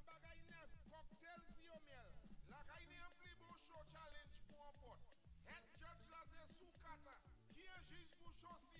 An bagay nef, koktel ziyo mel, lakay ni an pli bon show challenge pou an pot. Het judge la se sou kata, ki e jij pou show si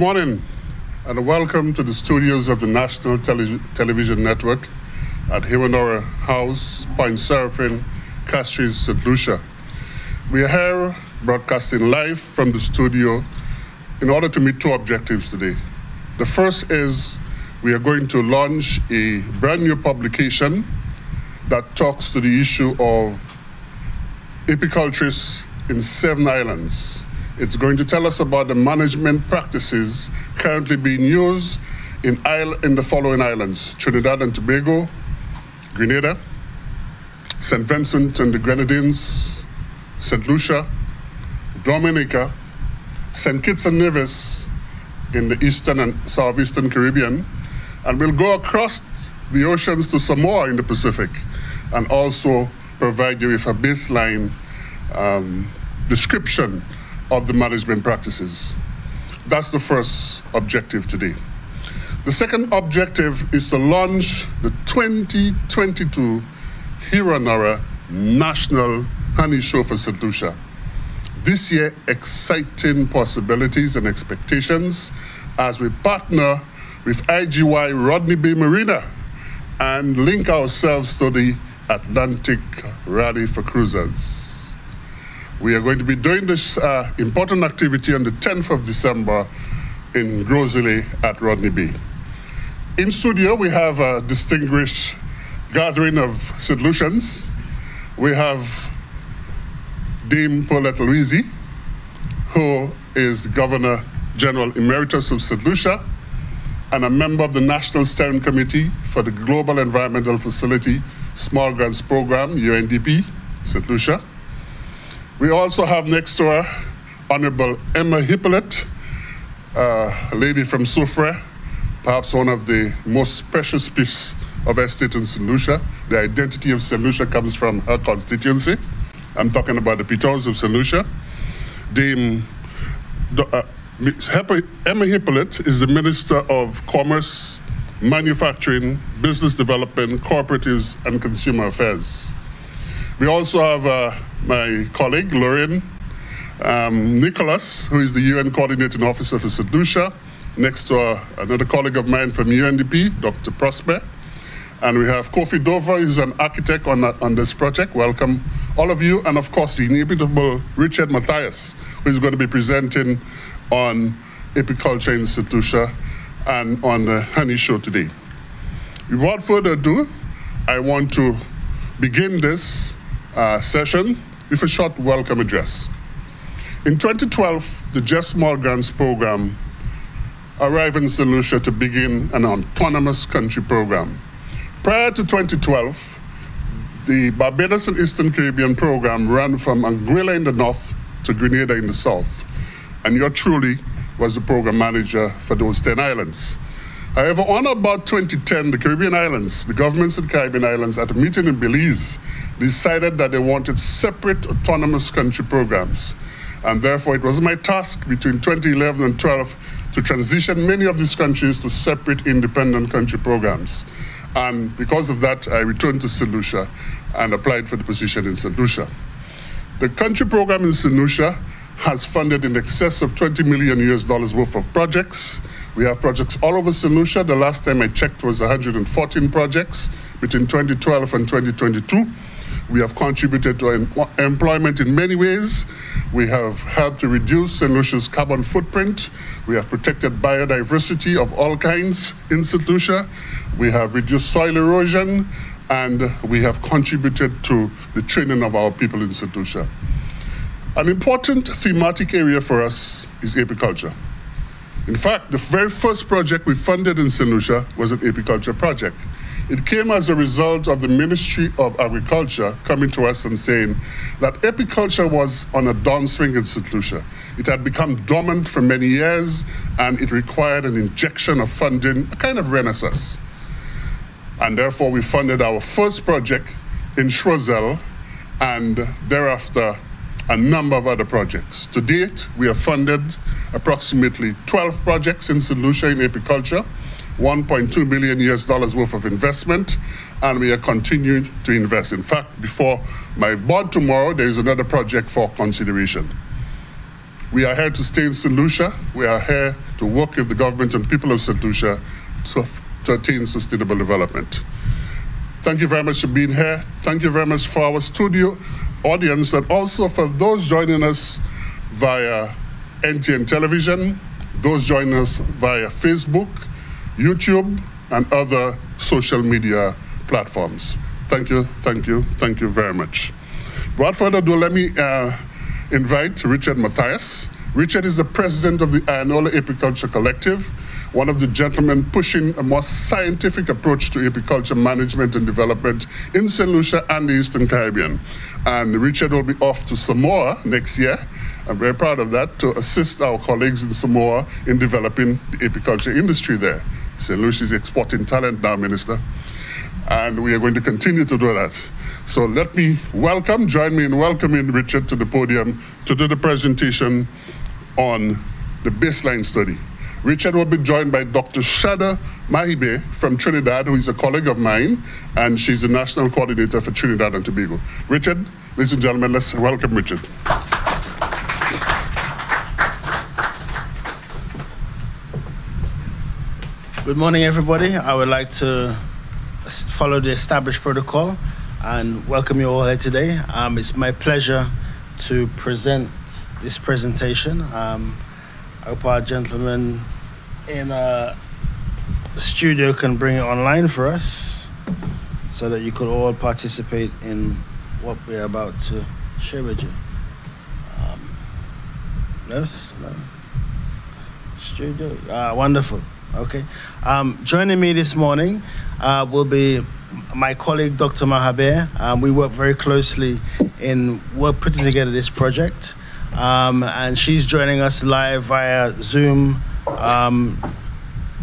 morning and welcome to the studios of the National Tele Television Network at Hewanorra House, Pointe Seraphine, Castries, St. Lucia. We are here broadcasting live from the studio in order to meet two objectives today. The first is we are going to launch a brand new publication that talks to the issue of apiculturists in seven islands it's going to tell us about the management practices currently being used in, in the following islands Trinidad and Tobago, Grenada, St. Vincent and the Grenadines, St. Lucia, Dominica, St. Kitts and Nevis in the eastern and southeastern Caribbean, and we'll go across the oceans to Samoa in the Pacific and also provide you with a baseline um, description of the management practices. That's the first objective today. The second objective is to launch the 2022 Hewanorra National Honey Show for St. Lucia. This year, exciting possibilities and expectations as we partner with IGY Rodney Bay Marina and link ourselves to the Atlantic Rally for Cruisers. We are going to be doing this uh, important activity on the 10th of December in Gros Islet Rodney Bay. In studio, we have a distinguished gathering of St. Lucians. We have Dame Paulette Louisy, who is the Governor General Emeritus of St. Lucia and a member of the National Steering Committee for the Global Environmental Facility Small Grants Program, UNDP, St. Lucia. We also have next to her Honorable Emma Hippolyte, a lady from Soufrière, perhaps one of the most precious pieces of estate in St. Lucia. The identity of St. Lucia comes from her constituency. I'm talking about the Pitons of St. Lucia. The, uh, Emma Hippolyte is the Minister of Commerce, Manufacturing, Business Development, Cooperatives, and Consumer Affairs. We also have uh, my colleague, Lorraine um, Nicholas, who is the UN Coordinating Officer for. Lucia, next to uh, another colleague of mine from UNDP, Dr. Prosper. And we have Kofi Dover, who's an architect on, that, on this project. Welcome, all of you. And of course, the inimitable Richard Matthias, who is going to be presenting on apiculture in. Lucia and on the honey show today. Without further ado, I want to begin this uh, session with a short welcome address. In 2012, the GEF Small Grants program arrived in St. Lucia to begin an autonomous country program, Prior to 2012, the Barbados and Eastern Caribbean program ran from Anguilla in the north to Grenada in the south. And your truly was the program manager for those 10 islands. However, on about 2010, the Caribbean islands, the governments of the Caribbean islands, at a meeting in Belize, decided that they wanted separate autonomous country programs. And therefore, it was my task between 2011 and 12 to transition many of these countries to separate independent country programs. And because of that, I returned to St. Lucia and applied for the position in St. Lucia. The country program in St. Lucia has funded in excess of 20 million US dollars worth of projects. We have projects all over St. Lucia. The last time I checked was 114 projects between 2012 and 2022. We have contributed to em employment in many ways. We have helped to reduce St. Lucia's carbon footprint. We have protected biodiversity of all kinds in St. Lucia. We have reduced soil erosion, and we have contributed to the training of our people in St. Lucia. An important thematic area for us is apiculture. In fact, the very first project we funded in St. Lucia was an apiculture project. It came as a result of the Ministry of Agriculture coming to us and saying that apiculture was on a downswing in St. Lucia. It had become dormant for many years and it required an injection of funding, a kind of renaissance. And therefore, we funded our first project in Choiseul and thereafter a number of other projects. To date, we have funded approximately 12 projects in St. Lucia in apiculture, 1.2 million US dollars worth of investment, and we are continuing to invest. In fact, before my board tomorrow, there is another project for consideration. We are here to stay in St. Lucia. We are here to work with the government and people of St. Lucia to, to attain sustainable development. Thank you very much for being here. Thank you very much for our studio audience and also for those joining us via NTN television, those joining us via Facebook, YouTube, and other social media platforms. Thank you, thank you, thank you very much. Without further ado, let me uh, invite Richard Matthias. Richard is the president of the Iyanola Apiculture Collective, one of the gentlemen pushing a more scientific approach to apiculture management and development in St. Lucia and the Eastern Caribbean. And Richard will be off to Samoa next year. I'm very proud of that to assist our colleagues in Samoa in developing the apiculture industry there. St. Lucia is exporting talent now, Minister. And we are going to continue to do that. So let me welcome, join me in welcoming Richard to the podium to do the presentation on the baseline study. Richard will be joined by Dr. Shada Mahabir from Trinidad, who is a colleague of mine, and she's the national coordinator for Trinidad and Tobago. Richard, ladies and gentlemen, let's welcome Richard. Good morning, everybody. I would like to follow the established protocol and welcome you all here today. Um, it's my pleasure to present this presentation. Um, I hope our gentlemen in uh, the studio can bring it online for us so that you could all participate in what we're about to share with you. Um, yes, no. Studio. Ah, wonderful. Okay. Um, joining me this morning uh, will be my colleague, Dr. Mahabir. Um, we work very closely in work putting together this project. Um, and she's joining us live via Zoom um,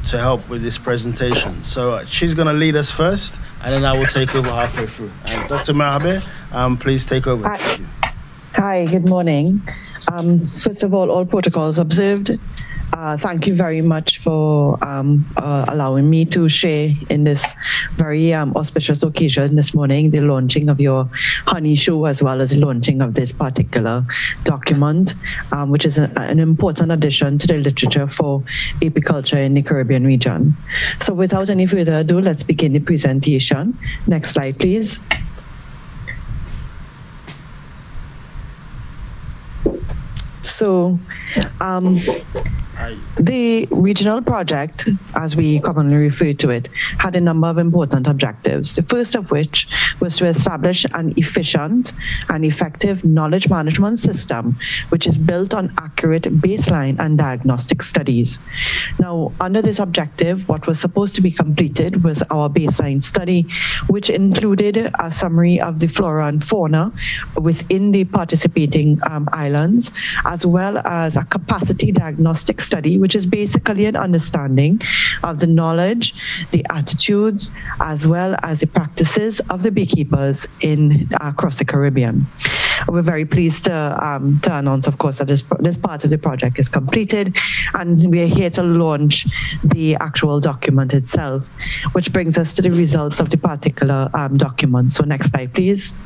to help with this presentation. So uh, she's going to lead us first, and then I will take over halfway through. And Dr. Mahabir, um, please take over. Hi. Hi, good morning. Um, first of all, all protocols observed. Uh, thank you very much for um, uh, allowing me to share in this very um, auspicious occasion this morning, the launching of your honey show, as well as the launching of this particular document, um, which is a, an important addition to the literature for apiculture in the Caribbean region. So without any further ado, let's begin the presentation. Next slide, please. So, um, The regional project, as we commonly refer to it, had a number of important objectives. The first of which was to establish an efficient and effective knowledge management system, which is built on accurate baseline and diagnostic studies. Now, under this objective, what was supposed to be completed was our baseline study, which included a summary of the flora and fauna within the participating um, islands, as well as a capacity diagnostic study, which is basically an understanding of the knowledge, the attitudes, as well as the practices of the beekeepers in across the Caribbean. We're very pleased to, um, to announce, of course, that this, this part of the project is completed, and we are here to launch the actual document itself, which brings us to the results of the particular um, document. So next slide, please.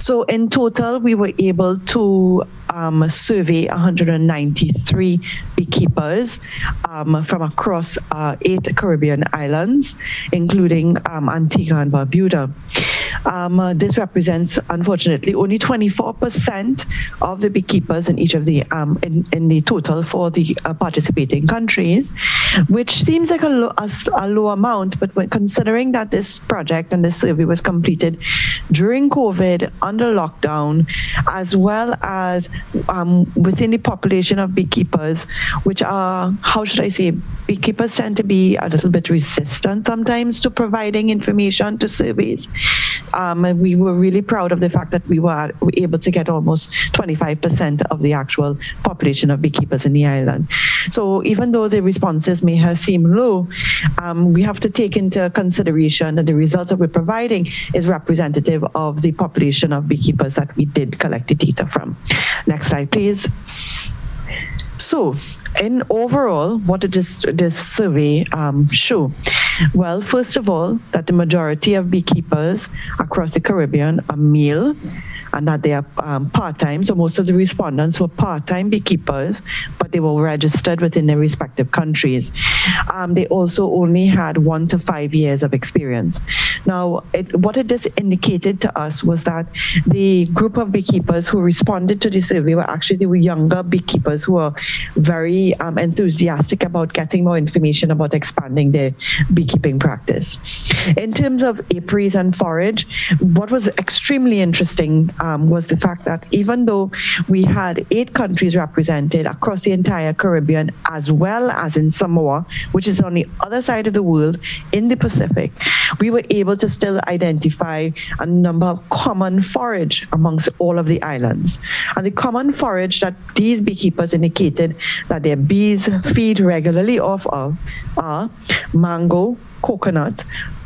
So in total, we were able to um, survey 193 beekeepers um, from across uh, eight Caribbean islands, including um, Antigua and Barbuda. Uh, this represents, unfortunately, only 24% of the beekeepers in each of the um, in, in the total for the uh, participating countries, which seems like a, lo- a, a, low amount. But when considering that this project and this survey was completed during COVID under lockdown, as well as um, within the population of beekeepers, which are how should I say, beekeepers tend to be a little bit resistant sometimes to providing information to surveys. Um, and we were really proud of the fact that we were able to get almost 25% of the actual population of beekeepers in the island. So even though the responses may have seemed low, um, we have to take into consideration that the results that we're providing is representative of the population of beekeepers that we did collect the data from. Next slide, please. So, in overall, what did this, this survey um, show? Well, first of all, that the majority of beekeepers across the Caribbean are male and that they are um, part-time. So most of the respondents were part-time beekeepers, but they were registered within their respective countries. Um, they also only had one to five years of experience. Now, it, what it just indicated to us was that the group of beekeepers who responded to the survey were actually they were younger beekeepers who were very um, enthusiastic about getting more information about expanding their beekeeping practice. In terms of apiaries and forage, what was extremely interesting um, was the fact that even though we had eight countries represented across the entire Caribbean, as well as in Samoa, which is on the other side of the world in the Pacific, we were able to still identify a number of common forage amongst all of the islands. And the common forage that these beekeepers indicated that their bees feed regularly off of are mango, coconut,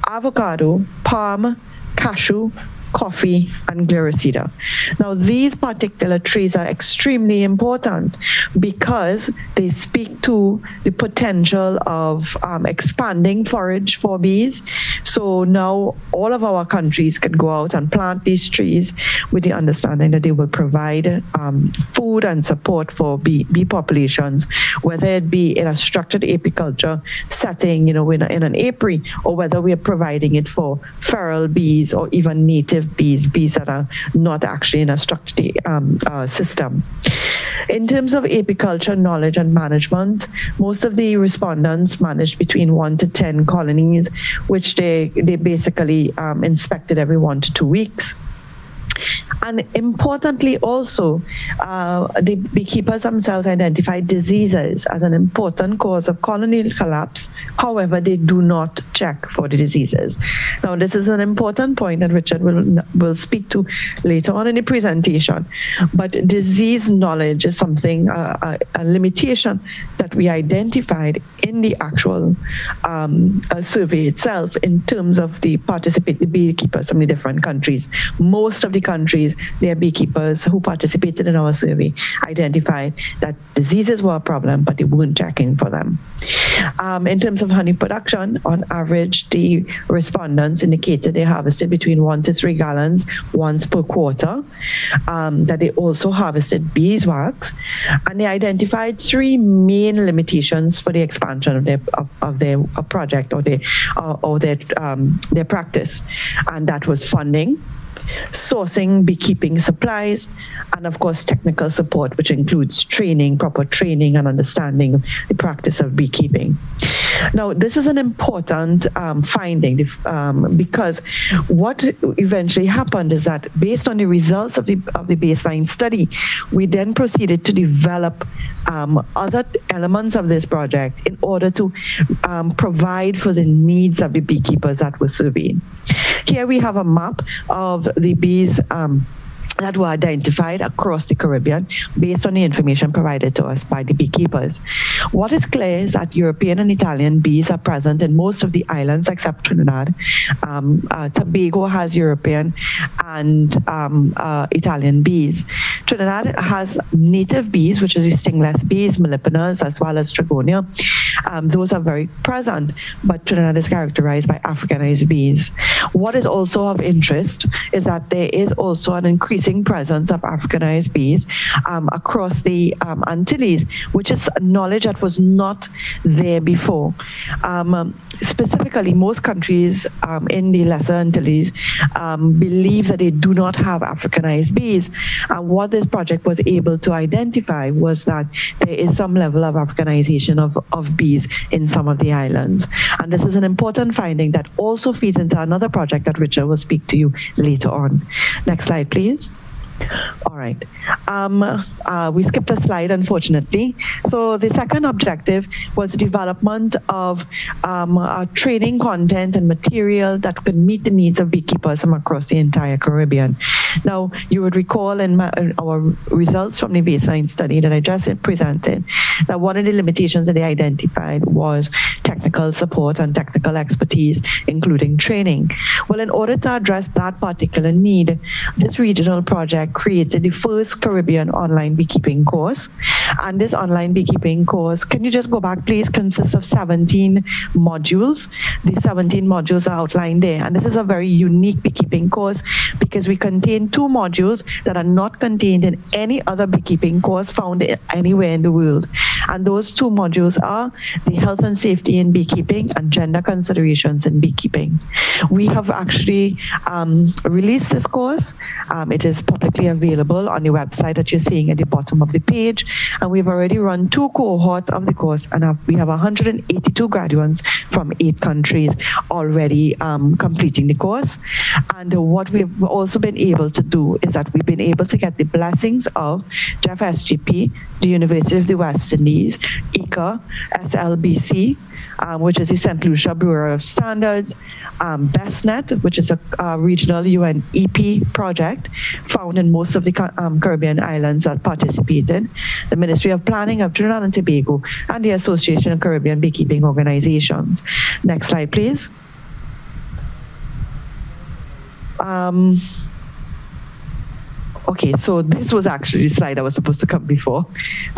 avocado, palm, cashew, coffee, and gliricidia. Now, these particular trees are extremely important because they speak to the potential of um, expanding forage for bees. So now all of our countries can go out and plant these trees with the understanding that they will provide um, food and support for bee, bee populations, whether it be in a structured apiculture setting, you know, in, a, in an apiary, or whether we are providing it for feral bees or even native bees, bees that are not actually in a structured um, uh, system. In terms of apiculture knowledge and management, most of the respondents managed between one to 10 colonies, which they, they basically um, inspected every one to two weeks. And importantly, also, uh, the beekeepers themselves identify diseases as an important cause of colony collapse. However, they do not check for the diseases. Now, this is an important point that Richard will, will speak to later on in the presentation. But disease knowledge is something, uh, a, a, limitation that we identified in the actual um, uh, survey itself in terms of the participating beekeepers from the different countries. Most of the countries, their beekeepers who participated in our survey identified that diseases were a problem, but they weren't checking for them. Um, in terms of honey production, on average, the respondents indicated they harvested between one to three gallons once per quarter, um, that they also harvested beeswax, and they identified three main limitations for the expansion of their of, of their project or their or, or their um, their practice, and that was funding sourcing beekeeping supplies, and of course, technical support, which includes training, proper training, and understanding the practice of beekeeping. Now, this is an important um, finding um, because what eventually happened is that based on the results of the, of the baseline study, we then proceeded to develop um, other elements of this project in order to um, provide for the needs of the beekeepers that were surveyed. Here we have a map of the bees um, that were identified across the Caribbean based on the information provided to us by the beekeepers. What is clear is that European and Italian bees are present in most of the islands except Trinidad. Um, uh, Tobago has European and um, uh, Italian bees. Trinidad has native bees, which are the stingless bees, meliponas, as well as Strigonia. Um, those are very present, but Trinidad is characterized by Africanized bees. What is also of interest is that there is also an increasing presence of Africanized bees um, across the um, Antilles, which is knowledge that was not there before. Um, specifically, most countries um, in the Lesser Antilles um, believe that they do not have Africanized bees. And what this project was able to identify was that there is some level of Africanization of, of bees in some of the islands. And this is an important finding that also feeds into another project that Richard will speak to you later on. Next slide, please. All right. Um, uh, we skipped a slide, unfortunately. So the second objective was development of um, uh, training content and material that could meet the needs of beekeepers from across the entire Caribbean. Now, you would recall in, my, in our results from the baseline study that I just presented that one of the limitations that they identified was technical support and technical expertise, including training. Well, in order to address that particular need, this regional project created the first Caribbean online beekeeping course. And this online beekeeping course, can you just go back, please, consists of 17 modules. The 17 modules are outlined there. And this is a very unique beekeeping course because we contain two modules that are not contained in any other beekeeping course found anywhere in the world. And those two modules are the health and safety in beekeeping and gender considerations in beekeeping. We have actually um, released this course. Um, it is public publicly available on the website that you're seeing at the bottom of the page. And we've already run two cohorts of the course, and we have 182 graduates from eight countries already um, completing the course. And what we've also been able to do is that we've been able to get the blessings of GEF SGP, the University of the West Indies, ICA, SLBS, um, which is the St. Lucia Bureau of Standards, um, BestNet, which is a, a regional UNEP project found in most of the um, Caribbean islands that participated, the Ministry of Planning of Trinidad and Tobago, and the Association of Caribbean Beekeeping Organizations. Next slide, please. Um, okay, so this was actually the slide that was supposed to come before.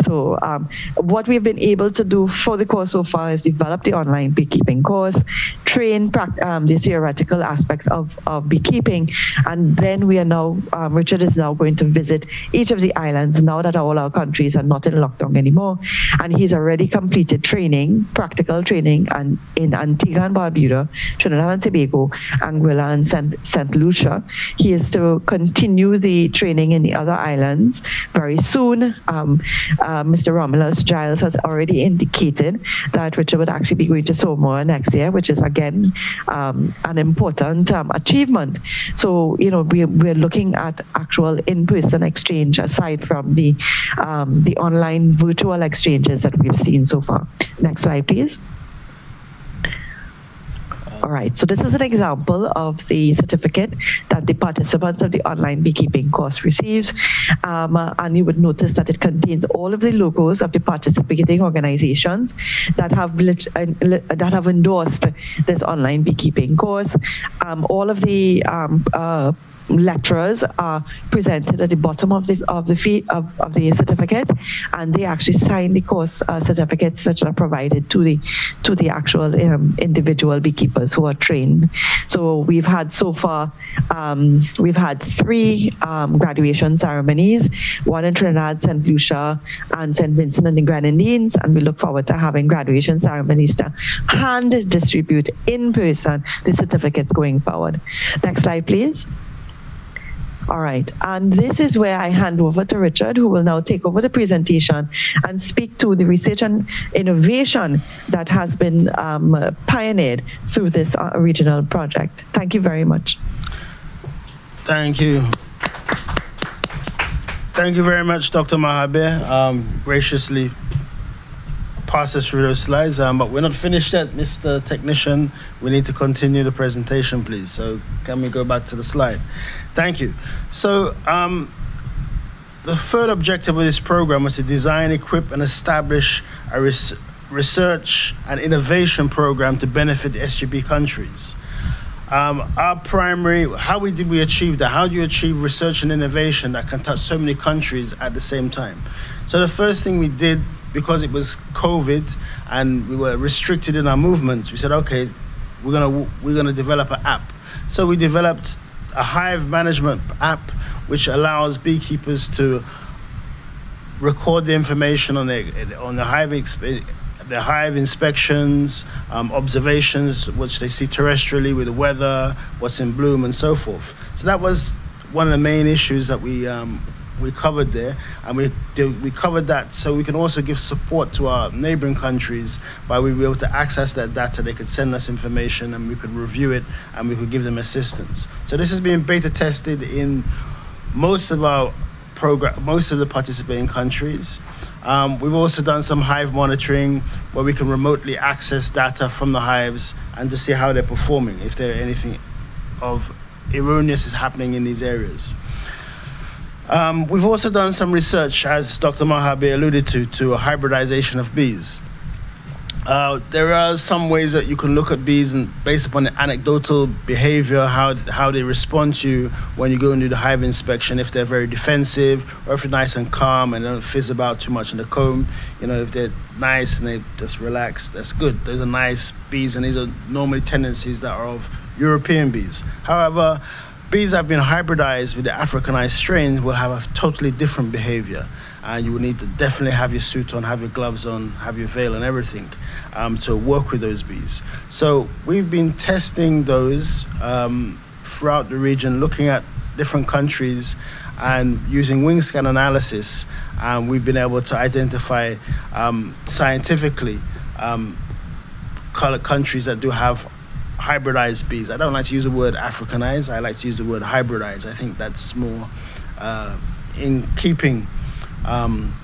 So um, what we've been able to do for the course so far is develop the online beekeeping course, train um, the theoretical aspects of, of beekeeping, and then we are now, um, Richard is now going to visit each of the islands now that all our countries are not in lockdown anymore. And he's already completed training, practical training, and in Antigua and Barbuda, Trinidad and Tobago, Anguilla, and St. Lucia. He is to continue the training happening in the other islands very soon. Um, uh, Mr. Romulus Giles has already indicated that Richard would actually be going to Samoa next year, which is again um, an important um, achievement. So, you know, we, we're looking at actual in-person exchange aside from the, um, the online virtual exchanges that we've seen so far. Next slide, please. All right, so this is an example of the certificate that the participants of the online beekeeping course receives. Um, and you would notice that it contains all of the logos of the participating organizations that have uh, that have endorsed this online beekeeping course. Um, all of the um, uh, lecturers are presented at the bottom of the of the fee of, of the certificate, and they actually sign the course uh, certificates that are provided to the to the actual um, individual beekeepers who are trained. So we've had so far um, we've had three um, graduation ceremonies, one in Trinidad, St. Lucia, and St. Vincent and the Grenadines, and we look forward to having graduation ceremonies to hand distribute in person the certificates going forward. Next slide, please. All right. And this is where I hand over to Richard, who will now take over the presentation and speak to the research and innovation that has been um, pioneered through this uh, regional project. Thank you very much. Thank you. Thank you very much, Dr. Mahabir. Um, graciously pass us through those slides, um, but we're not finished yet, Mr. Technician. We need to continue the presentation, please. So can we go back to the slide? Thank you. So um, the third objective of this program was to design, equip, and establish a res research and innovation program to benefit SGP countries. Um, our primary, how we did we achieve that? How do you achieve research and innovation that can touch so many countries at the same time? So the first thing we did because it was COVID and we were restricted in our movements, we said, okay, we're gonna we're gonna develop an app. So we developed a hive management app which allows beekeepers to record the information on the on the hive the hive inspections, um, observations, which they see terrestrially with the weather, what's in bloom, and so forth. So that was one of the main issues that we um, we covered there, and we we covered that so we can also give support to our neighboring countries by we be able to access that data. They could send us information, and we could review it, and we could give them assistance. So this is being beta tested in most of our program, most of the participating countries. Um, we've also done some hive monitoring where we can remotely access data from the hives and to see how they're performing, if there anything of erroneous is happening in these areas. Um, we've also done some research, as Dr. Mahabir alluded to, to a hybridization of bees. Uh, there are some ways that you can look at bees and based upon the anecdotal behavior, how how they respond to you when you go and do the hive inspection. If they're very defensive, or if they're nice and calm and don't fizz about too much in the comb. You know, if they're nice and they just relax, that's good. Those are nice bees, and these are normally tendencies that are of European bees. However, bees that have been hybridized with the Africanized strains will have a totally different behavior. And you will need to definitely have your suit on, have your gloves on, have your veil and everything um, to work with those bees. So we've been testing those um, throughout the region, looking at different countries and using wing scan analysis. And we've been able to identify um, scientifically um, countries that do have hybridized bees. I don't like to use the word Africanized. I like to use the word hybridized. I think that's more uh, in keeping um,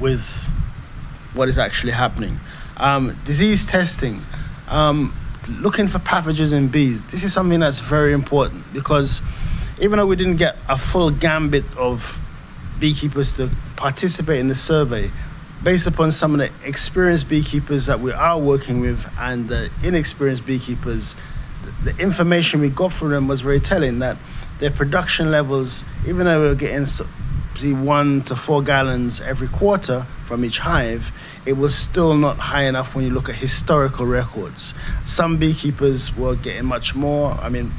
with what is actually happening. Um, disease testing, um, looking for pathogens in bees. This is something that's very important because even though we didn't get a full gambit of beekeepers to participate in the survey, based upon some of the experienced beekeepers that we are working with and the inexperienced beekeepers, the information we got from them was very telling that their production levels, even though we are getting one to four gallons every quarter from each hive, it was still not high enough when you look at historical records. Some beekeepers were getting much more. I mean,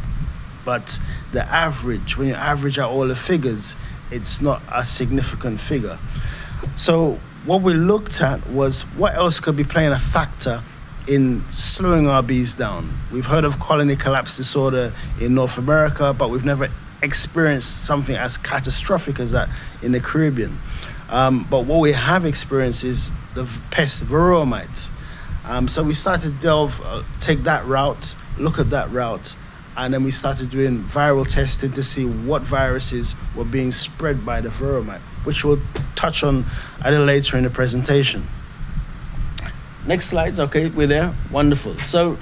but the average, when you average out all the figures, it's not a significant figure. So what we looked at was what else could be playing a factor in slowing our bees down. We've heard of colony collapse disorder in North America, but we've never experienced something as catastrophic as that in the Caribbean. Um, but what we have experienced is the pest varroa mite. Um, so we started to delve, uh, take that route, look at that route, and then we started doing viral testing to see what viruses were being spread by the varroa mite which we'll touch on a little later in the presentation. Next slides, okay, we're there. Wonderful. So,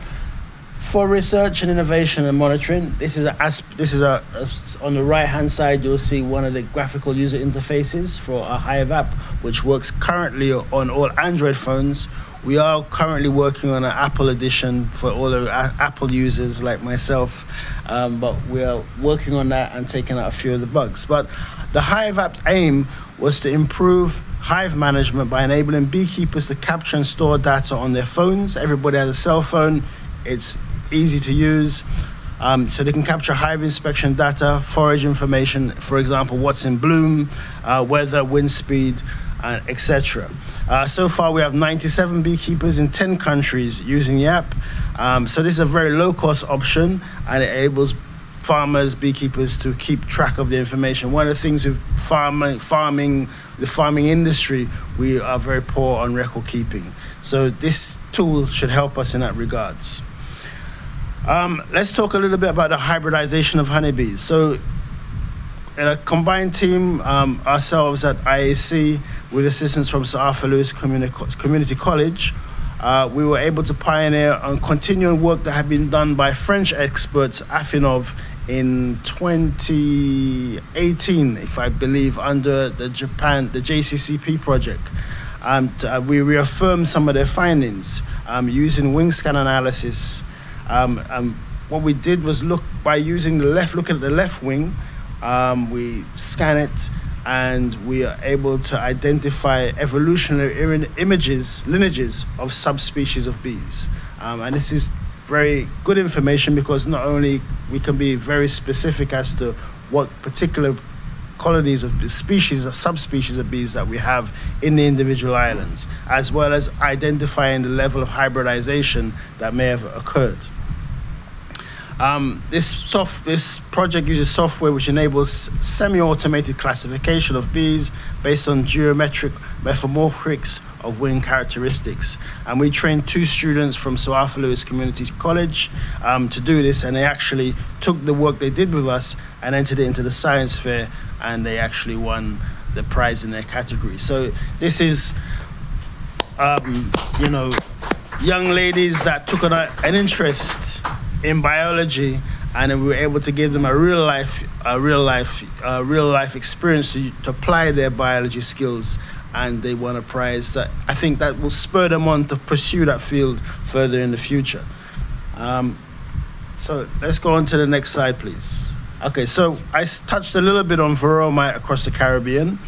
for research and innovation and monitoring, this is a this is a, a on the right hand side. You'll see one of the graphical user interfaces for a Hive app, which works currently on all Android phones. We are currently working on an Apple edition for all the Apple users like myself, um, but we are working on that and taking out a few of the bugs. But the Hive app's aim was to improve hive management by enabling beekeepers to capture and store data on their phones. Everybody has a cell phone, it's easy to use. Um, so they can capture hive inspection data, forage information, for example, what's in bloom, uh, weather, wind speed, uh, etc. Uh, so far, we have 97 beekeepers in 10 countries using the app. Um, so this is a very low-cost option, and it enables farmers, beekeepers to keep track of the information. One of the things with farming, farming, the farming industry, we are very poor on record keeping. So this tool should help us in that regards. Um, let's talk a little bit about the hybridization of honeybees. So in a combined team, um, ourselves at IAC, with assistance from Sir Arthur Lewis Community, College, uh, we were able to pioneer on continuing work that had been done by French experts, Afinov, in 2018, if I believe, under the Japan, the JCCP project. To, uh, we reaffirmed some of their findings um, using wing scan analysis. Um, um, what we did was look by using the left, looking at the left wing, um, we scan it and we are able to identify evolutionary images, lineages of subspecies of bees. Um, and this is very good information because not only we can be very specific as to what particular colonies of species or subspecies of bees that we have in the individual islands, as well as identifying the level of hybridization that may have occurred. Um, this, soft, this project uses software which enables semi-automated classification of bees based on geometric morphometrics of wing characteristics. And we trained two students from Arthur Lewis Community College um, to do this, and they actually took the work they did with us and entered it into the science fair, and they actually won the prize in their category. So this is, um, you know, young ladies that took an, an interest in biology and we were able to give them a real life, a real life, a real life experience to, to apply their biology skills, and they won a prize. That I think that will spur them on to pursue that field further in the future. Um, so let's go on to the next slide, please. Okay, so I touched a little bit on varroa mite across the Caribbean,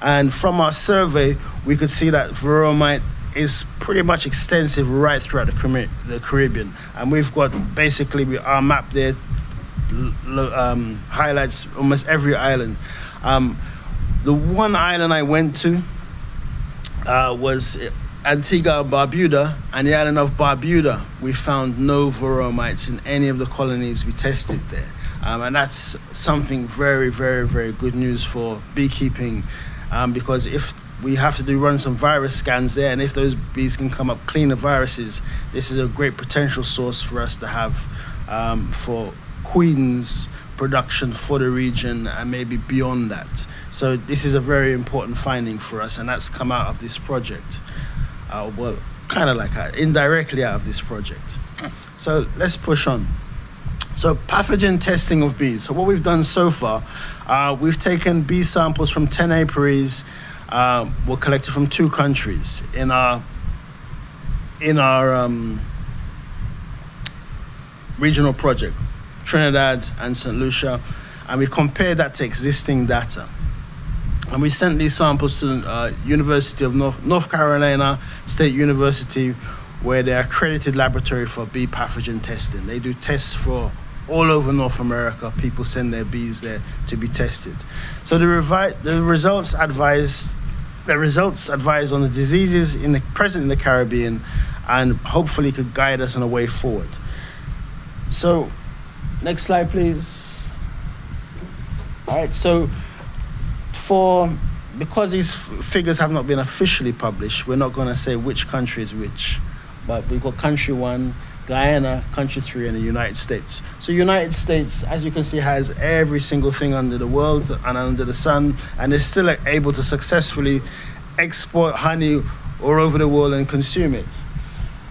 and from our survey, we could see that varroa mite is pretty much extensive right throughout the, the Caribbean. And we've got basically our map there um, highlights almost every island. Um, the one island I went to uh, was Antigua Barbuda, and the island of Barbuda, we found no varroa mites in any of the colonies we tested there. Um, and that's something very, very, very good news for beekeeping um, because if we have to do run some virus scans there, and if those bees can come up clean of viruses, this is a great potential source for us to have um, for queens production for the region and maybe beyond that. So this is a very important finding for us, and that's come out of this project. Uh, well, kind of like uh, indirectly out of this project. So let's push on. So pathogen testing of bees. So what we've done so far, uh, we've taken bee samples from 10 apiaries uh, were collected from two countries in our in our um, regional project, Trinidad and St. Lucia, and we compared that to existing data. And we sent these samples to the uh, University of North, North Carolina State University, where they're accredited laboratory for bee pathogen testing. They do tests for all over North America. People send their bees there to be tested. So the, revi- the results advise the results advise on the diseases in the present in the Caribbean, and hopefully could guide us on a way forward. So, next slide, please. All right. So, for because these figures have not been officially published, we're not going to say which country is which, but we've got country one Guyana, country three, and the United States. So United States, as you can see, has every single thing under the world and under the sun, and is still able to successfully export honey all over the world and consume it.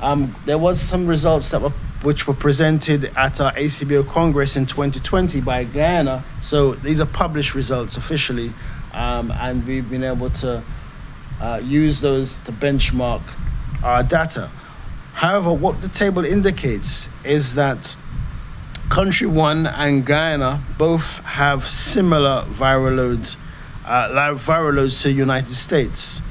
Um, there was some results that were which were presented at our ACBO Congress in 2020 by Guyana. So these are published results officially, um, and we've been able to uh, use those to benchmark our data. However, what the table indicates is that country one and Guyana both have similar viral loads, uh, viral loads to the United States,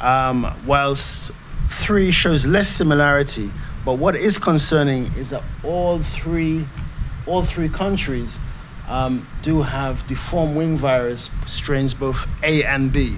um, whilst three shows less similarity. But what is concerning is that all three, all three countries um, do have deformed wing virus strains, both A and B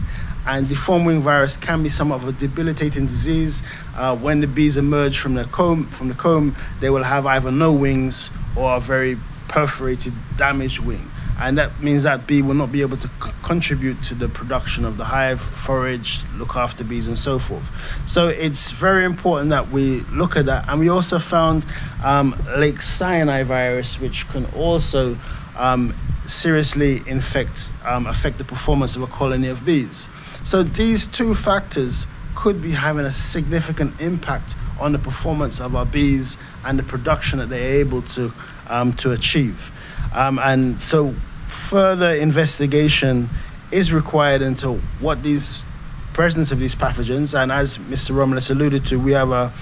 and deformed wing virus can be somewhat of a debilitating disease. Uh, when the bees emerge from the comb, from the comb, they will have either no wings or a very perforated, damaged wing. And that means that bee will not be able to contribute to the production of the hive, forage, look after bees, and so forth. So it's very important that we look at that. And we also found um, Lake Sinai virus, which can also um, seriously infect, um, affect the performance of a colony of bees. So these two factors could be having a significant impact on the performance of our bees and the production that they're able to um, to achieve. Um, and so further investigation is required into what these presence of these pathogens. And as Mr. Romulus alluded to, we have a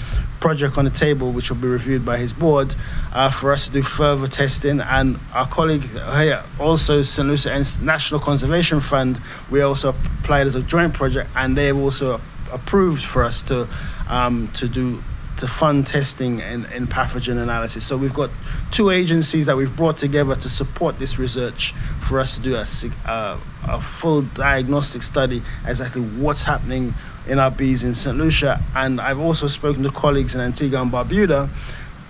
project on the table which will be reviewed by his board uh, for us to do further testing. And our colleague here, also St. Lucia and National Conservation Fund, we also applied as a joint project, and they have also approved for us to um, to do to fund testing and, and pathogen analysis. So we've got two agencies that we've brought together to support this research for us to do a, uh, a full diagnostic study exactly what's happening in our bees in St. Lucia. And I've also spoken to colleagues in Antigua and Barbuda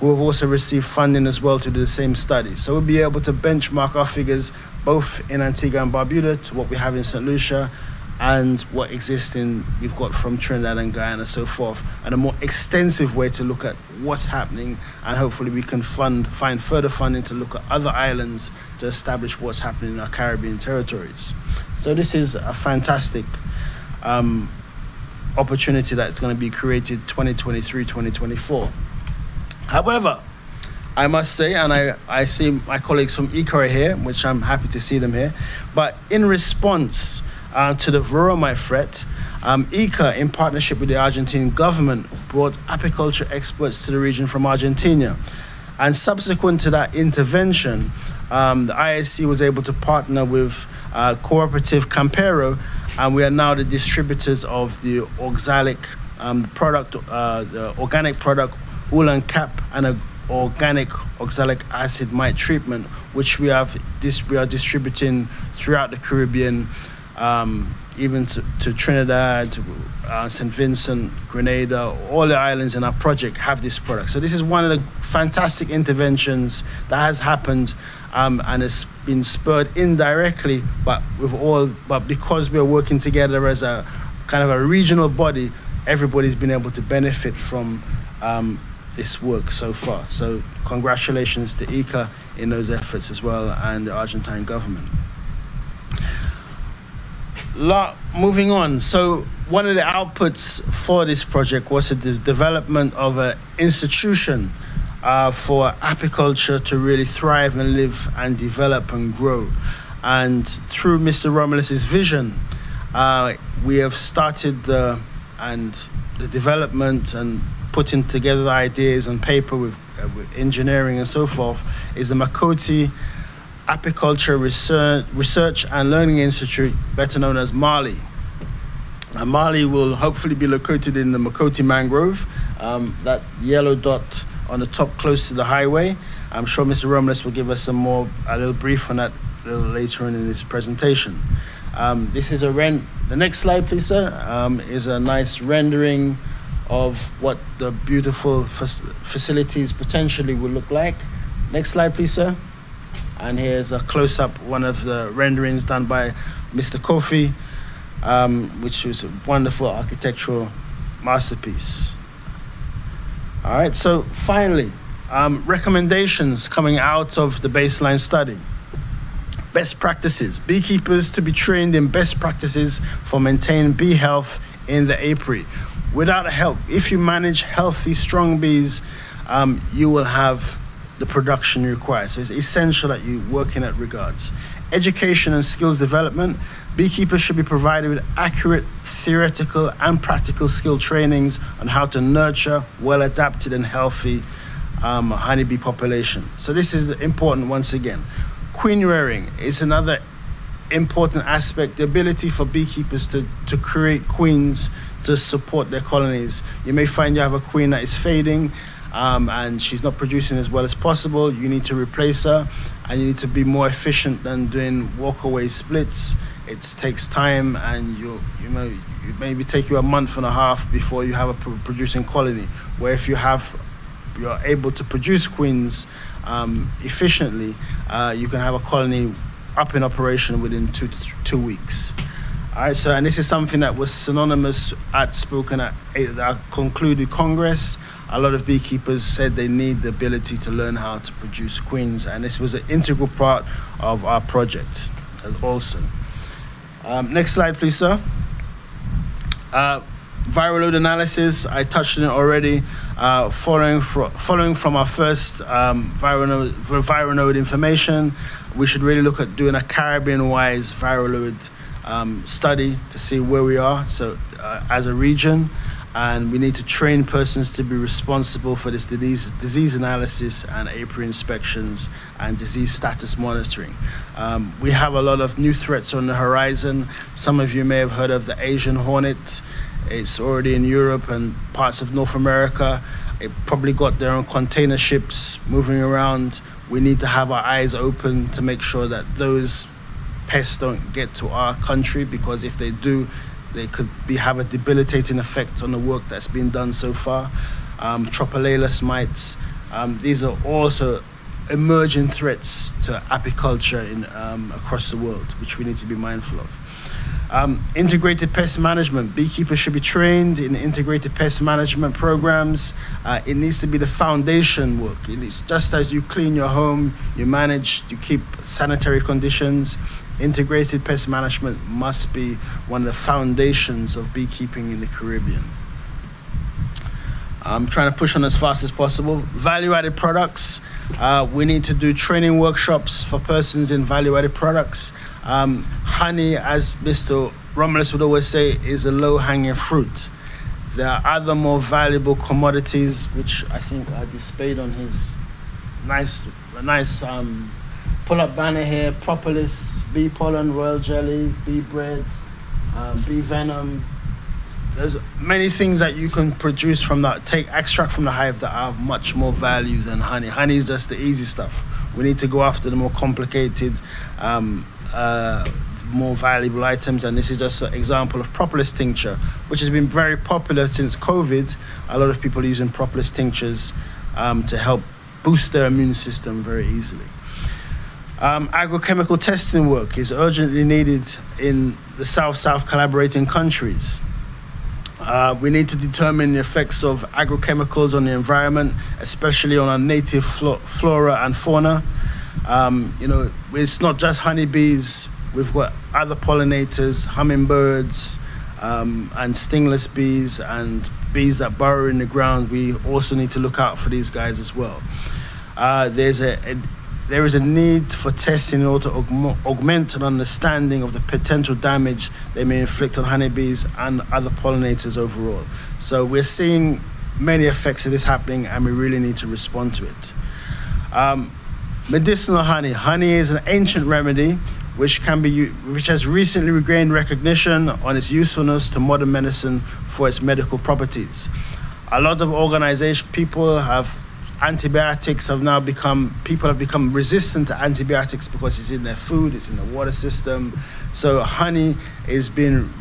who have also received funding as well to do the same study. So we'll be able to benchmark our figures both in Antigua and Barbuda to what we have in St. Lucia and what exists in we've got from Trinidad and Guyana, so forth, and a more extensive way to look at what's happening, and hopefully we can fund find further funding to look at other islands to establish what's happening in our Caribbean territories. So this is a fantastic um, opportunity that's going to be created 2023-2024. However, I must say, and I, I see my colleagues from ICARE here, which I'm happy to see them here, but in response to the varroa threat, um, ICA, in partnership with the Argentine government, brought apiculture experts to the region from Argentina. And subsequent to that intervention, um, the ISC was able to partner with uh, Cooperative Campero, and we are now the distributors of the oxalic um, product, uh, the organic product Aluen CAP and a organic oxalic acid mite treatment, which we have this we are distributing throughout the Caribbean um, even to, to Trinidad, uh, St. Vincent, Grenada, all the islands in our project have this product. So this is one of the fantastic interventions that has happened um, and it's been spurred indirectly, but with all, but because we're working together as a kind of a regional body, everybody's been able to benefit from um, this work so far. So congratulations to ICA in those efforts as well and the Argentine government moving on. So one of the outputs for this project was the development of an institution uh, for apiculture to really thrive and live and develop and grow. And through Mr. Romulus's vision, uh, we have started the and the development and putting together ideas on paper with, uh, with engineering and so forth is the Mankote Apiculture Research, Research and Learning Institute, better known as Mali. And Mali will hopefully be located in the Mankote Mangrove, um, that yellow dot on the top close to the highway. I'm sure Mr. Romulus will give us some more, a little brief on that later on in this presentation. Um, this is a rent. The next slide, please, sir, um, is a nice rendering of what the beautiful facilities potentially will look like. Next slide, please, sir. And here's a close up, one of the renderings done by Mr. Kofi, um, which was a wonderful architectural masterpiece. All right, so finally, um, recommendations coming out of the baseline study. Best practices. Beekeepers to be trained in best practices for maintaining bee health in the apiary. Without help, if you manage healthy, strong bees, um, you will have the production required. So it's essential that you work in that regards. Education and skills development. Beekeepers should be provided with accurate theoretical and practical skill trainings on how to nurture well adapted and healthy um, honeybee population. So this is important once again. Queen rearing is another important aspect, the ability for beekeepers to, to create queens to support their colonies. You may find you have a queen that is fading um, and she's not producing as well as possible, you need to replace her and you need to be more efficient than doing walkaway splits. It takes time and you you know it maybe take you a month and a half before you have a producing colony. Where if you have you're able to produce queens um, efficiently, uh, you can have a colony up in operation within two two weeks. All right, so and this is something that was synonymous at spoken at a concluded Congress. A lot of beekeepers said they need the ability to learn how to produce queens, and this was an integral part of our project also. Um, next slide, please, sir. Uh, viral load analysis, I touched on it already. Uh, following, following from our first um, viral, node, viral node information, we should really look at doing a Caribbean-wise viral load um, study to see where we are. So, uh, as a region, and we need to train persons to be responsible for this disease, disease analysis and apiary inspections and disease status monitoring. Um, we have a lot of new threats on the horizon. Some of you may have heard of the Asian hornet. It's already in Europe and parts of North America. It probably got there on container ships moving around. We need to have our eyes open to make sure that those pests don't get to our country because if they do, they could be have a debilitating effect on the work that's been done so far. Um, mites. Um, these are also emerging threats to apiculture in, um, across the world, which we need to be mindful of. Um, integrated pest management. Beekeepers should be trained in integrated pest management programs. Uh, it needs to be the foundation work. It's just as you clean your home, you manage, you keep sanitary conditions. Integrated pest management must be one of the foundations of beekeeping in the Caribbean. I'm trying to push on as fast as possible. Value added products. Uh, we need to do training workshops for persons in value added products. Um, honey, as Mr. Romulus would always say, is a low hanging fruit. There are other more valuable commodities, which I think are displayed on his nice, nice um, pull up banner here propolis, bee pollen, royal jelly, bee bread, uh, bee venom. There's many things that you can produce from that, take extract from the hive that have much more value than honey. Honey is just the easy stuff. We need to go after the more complicated, um, uh, more valuable items, and this is just an example of propolis tincture, which has been very popular since COVID. A lot of people using propolis tinctures um, to help boost their immune system very easily. Um, agrochemical testing work is urgently needed in the South-South collaborating countries. Uh, we need to determine the effects of agrochemicals on the environment, especially on our native flora and fauna. Um, you know, it's not just honeybees. We've got other pollinators, hummingbirds, um, and stingless bees, and bees that burrow in the ground. We also need to look out for these guys as well. Uh, there's a, a there is a need for testing in order to augment an understanding of the potential damage they may inflict on honeybees and other pollinators overall. So we're seeing many effects of this happening, and we really need to respond to it. Um, medicinal honey. Honey is an ancient remedy which can be which has recently regained recognition on its usefulness to modern medicine for its medical properties. A lot of organizations, people have antibiotics have now become people have become resistant to antibiotics because it's in their food, it's in the water system. So honey is being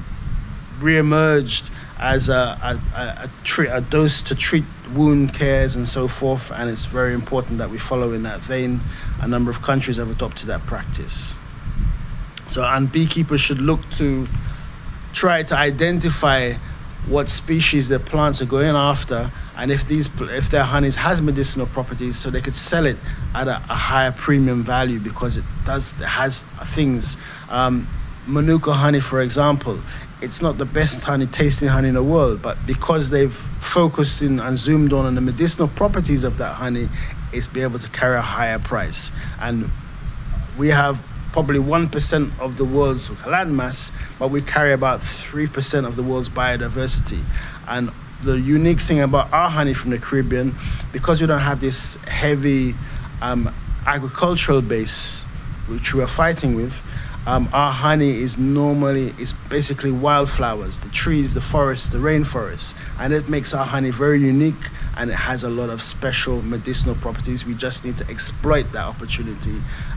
re-emerged as a, a, a, a, a dose to treat wound cares and so forth, and it's very important that we follow in that vein. A number of countries have adopted that practice. So, and beekeepers should look to try to identify what species the plants are going after and if these if their honeys has medicinal properties so they could sell it at a, a higher premium value because it does it has things. Um, manuka honey for example it's not the best honey tasting honey in the world but because they've focused in and zoomed on on the medicinal properties of that honey it's be able to carry a higher price. And we have probably 1% of the world's landmass, but we carry about 3% of the world's biodiversity. And the unique thing about our honey from the Caribbean, because we don't have this heavy um, agricultural base, which we are fighting with, um, our honey is normally is basically wildflowers, the trees, the forests, the rainforests, and it makes our honey very unique and it has a lot of special medicinal properties. We just need to exploit that opportunity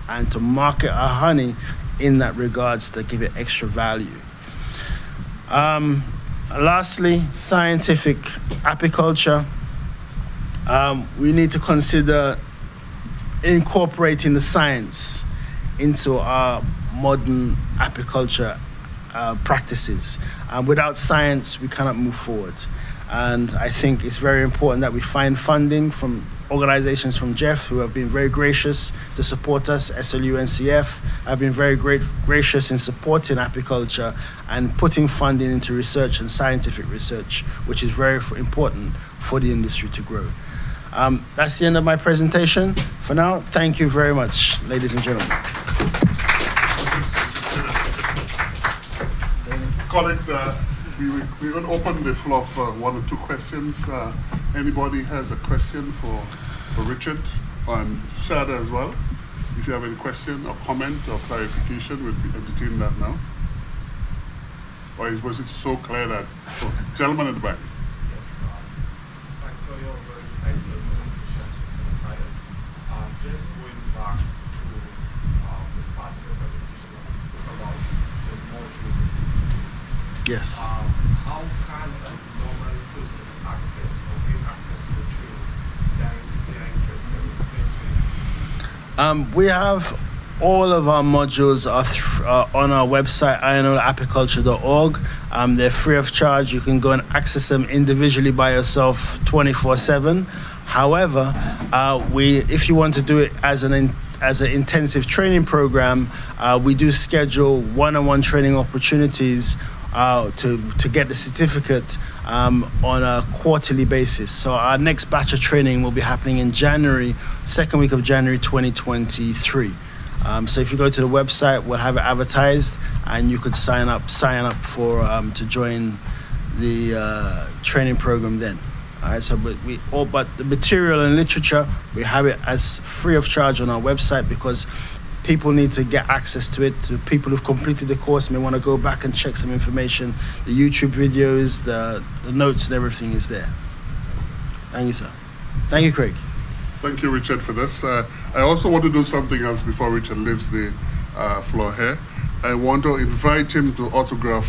and to market our honey in that regards to give it extra value. Um, lastly, scientific apiculture. Um, we need to consider incorporating the science into our modern apiculture uh, practices. And without science, we cannot move forward. And I think it's very important that we find funding from organizations from GEF who have been very gracious to support us. SLU NCF have been very great, gracious in supporting apiculture and putting funding into research and scientific research, which is very important for the industry to grow. Um, that's the end of my presentation. For now, thank you very much, ladies and gentlemen. Colleagues, uh, we, we're going to open the floor for one or two questions. Uh, anybody has a question for, for Richard and Shada as well? If you have any question or comment or clarification, we'll be entertaining that now. Or was it so clear that, oh, gentleman in the back? Yes. Um, how can a normal person access or gain access to the training if they are interested in? Um, we have all of our modules are th- uh, on our website ionolapiculture.org um, they're free of charge. You can go and access them individually by yourself 24-7 however uh, we if you want to do it as an in- as an intensive training program uh, we do schedule one-on-one training opportunities uh, to, to get the certificate um, on a quarterly basis. So our next batch of training will be happening in January, second week of January 2023. Um, so if you go to the website, we'll have it advertised, and you could sign up sign up for um, to join the uh, training program then. All right, so but we all but the material and literature we have it as free of charge on our website because people need to get access to it. People who've completed the course may want to go back and check some information. The YouTube videos, the, the notes, and everything is there. Thank you, sir. Thank you, Craig. Thank you, Richard, for this. Uh, I also want to do something else before Richard leaves the uh, floor here. I want to invite him to autograph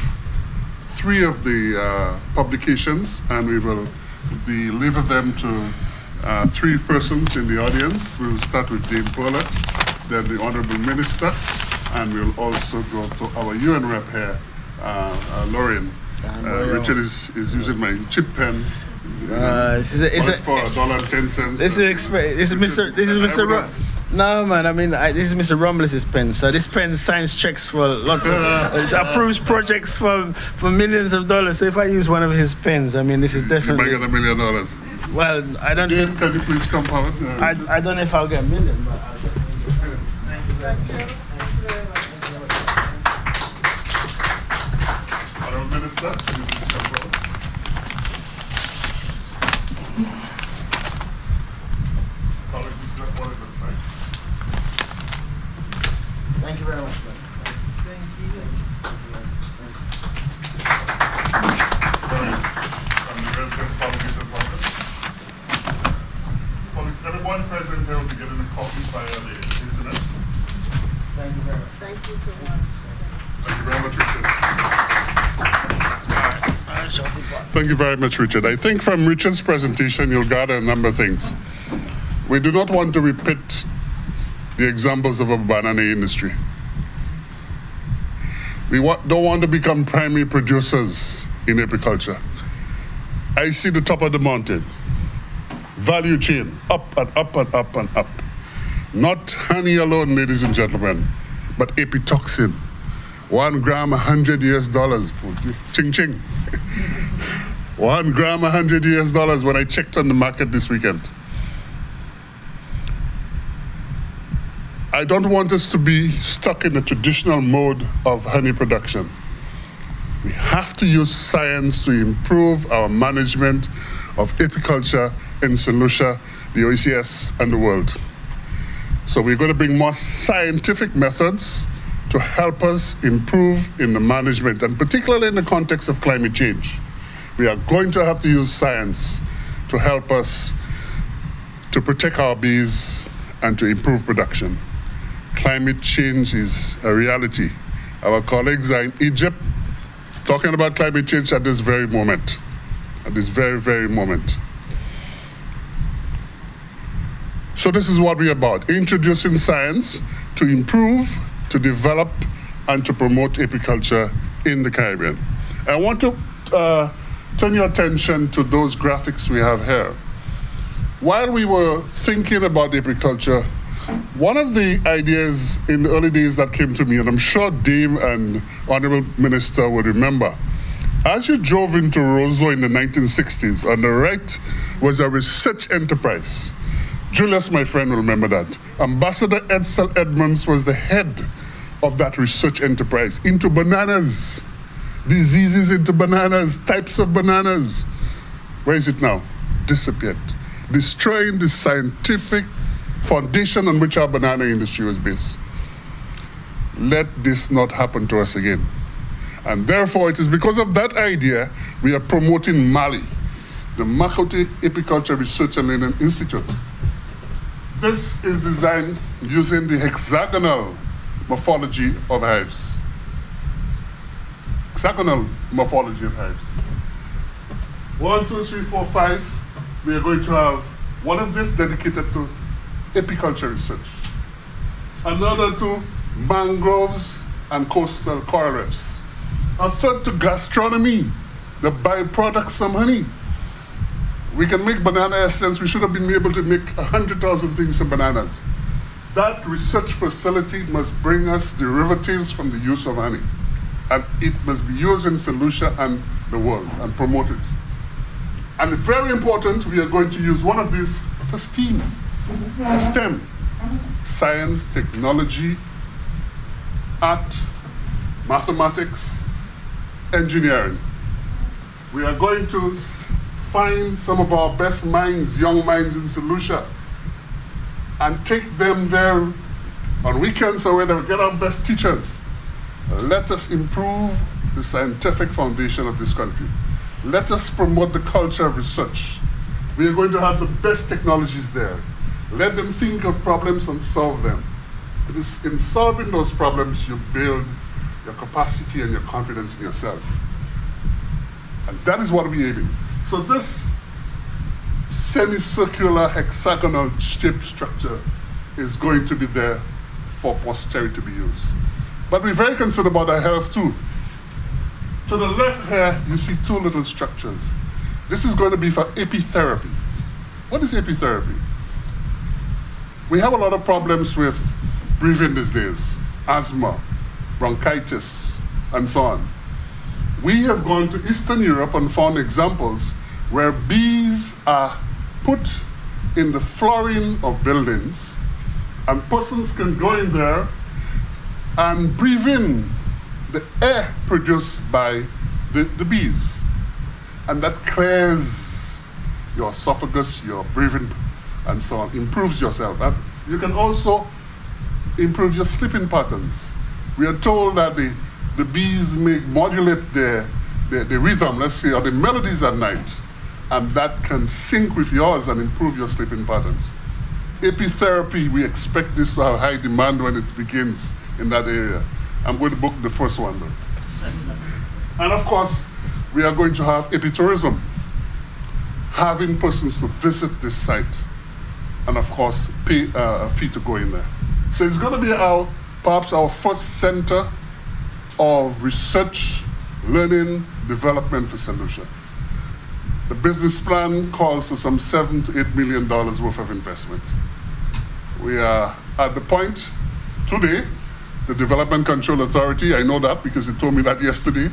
three of the uh, publications, and we will deliver them to uh, three persons in the audience. We will start with Dame Paulette, then the Honorable Minister, and we'll also go to our UN rep here, uh, uh, Lorraine. Uh, Richard is, is using my chip pen. Uh, this is a, it's it a, for a dollar and ten cents. this is exp- this is Mr. This is Mr. Ru- no man, I mean I, this is Mr. Romulus's pen. So this pen signs checks for lots of it approves projects for for millions of dollars. So if I use one of his pens, I mean this is You might definitely get a million dollars. well. I don't Dame, think can you please come forward? Uh, I, I don't know if I'll get a million, but I'll get Honorable Minister, very much, Richard. I think from Richard's presentation, you'll gather a number of things. We do not want to repeat the examples of a banana industry. We don't want to become primary producers in apiculture. I see the top of the mountain. Value chain, up and up and up and up. Not honey alone, ladies and gentlemen, but apitoxin. One gram, a hundred US dollars. Ching ching. One gram, a hundred US dollars when I checked on the market this weekend. I don't want us to be stuck in the traditional mode of honey production. We have to use science to improve our management of apiculture in St. The OECS, and the world. So we're going to bring more scientific methods to help us improve in the management, and particularly in the context of climate change. We are going to have to use science to help us to protect our bees and to improve production. Climate change is a reality. Our colleagues are in Egypt talking about climate change at this very moment. At this very, very moment. So this is what we're about, introducing science to improve, to develop, and to promote apiculture in the Caribbean. I want to uh, turn your attention to those graphics we have here. While we were thinking about apiculture, one of the ideas in the early days that came to me, and I'm sure Dame and Honorable Minister would remember, as you drove into Roseau in the 1960s, on the right was a research enterprise. Julius, my friend, will remember that. Ambassador Edsel Edmunds was the head of that research enterprise into bananas, diseases into bananas, types of bananas. Where is it now? Disappeared. Destroying the scientific foundation on which our banana industry was based. Let this not happen to us again. And therefore, it is because of that idea we are promoting MALI, the Mankote Apiculture Research and Learning Institute. This is designed using the hexagonal morphology of hives. Hexagonal morphology of hives. One, two, three, four, five. We are going to have one of this dedicated to apiculture research. Another to mangroves and coastal coral reefs. A third to gastronomy, the byproducts of honey. We can make banana essence. We should have been able to make 100,000 things from bananas. That research facility must bring us derivatives from the use of honey. And it must be used in St. And the world and promoted. And very important, we are going to use one of these for STEAM. STEM, science, technology, art, mathematics, engineering. We are going to find some of our best minds, young minds in St. And take them there on weekends or whenever, get our best teachers. Let us improve the scientific foundation of this country. Let us promote the culture of research. We are going to have the best technologies there. Let them think of problems and solve them. It is in solving those problems you build your capacity and your confidence in yourself. And that is what we're aiming. So this semicircular hexagonal shaped structure is going to be there for posterity to be used. But we're very concerned about our health too. To the left here, you see two little structures. This is going to be for apitherapy. What is apitherapy? We have a lot of problems with breathing these days, asthma, bronchitis, and so on. We have gone to Eastern Europe and found examples where bees are put in the flooring of buildings, and persons can go in there and breathe in the air produced by the, the bees. And that clears your esophagus, your breathing, and so on, improves yourself. And you can also improve your sleeping patterns. We are told that the, the bees may modulate their, their, their rhythm, let's say, or the melodies at night and that can sync with yours and improve your sleeping patterns. Apitherapy, we expect this to have high demand when it begins in that area. I'm going to book the first one and of course, we are going to have apitourism, having persons to visit this site, and of course, pay uh, a fee to go in there. So it's going to be our, perhaps our first center of research, learning, development for St. Lucia. The business plan calls for some seven to eight million dollars worth of investment. We are at the point today, the Development Control Authority, I know that because they told me that yesterday,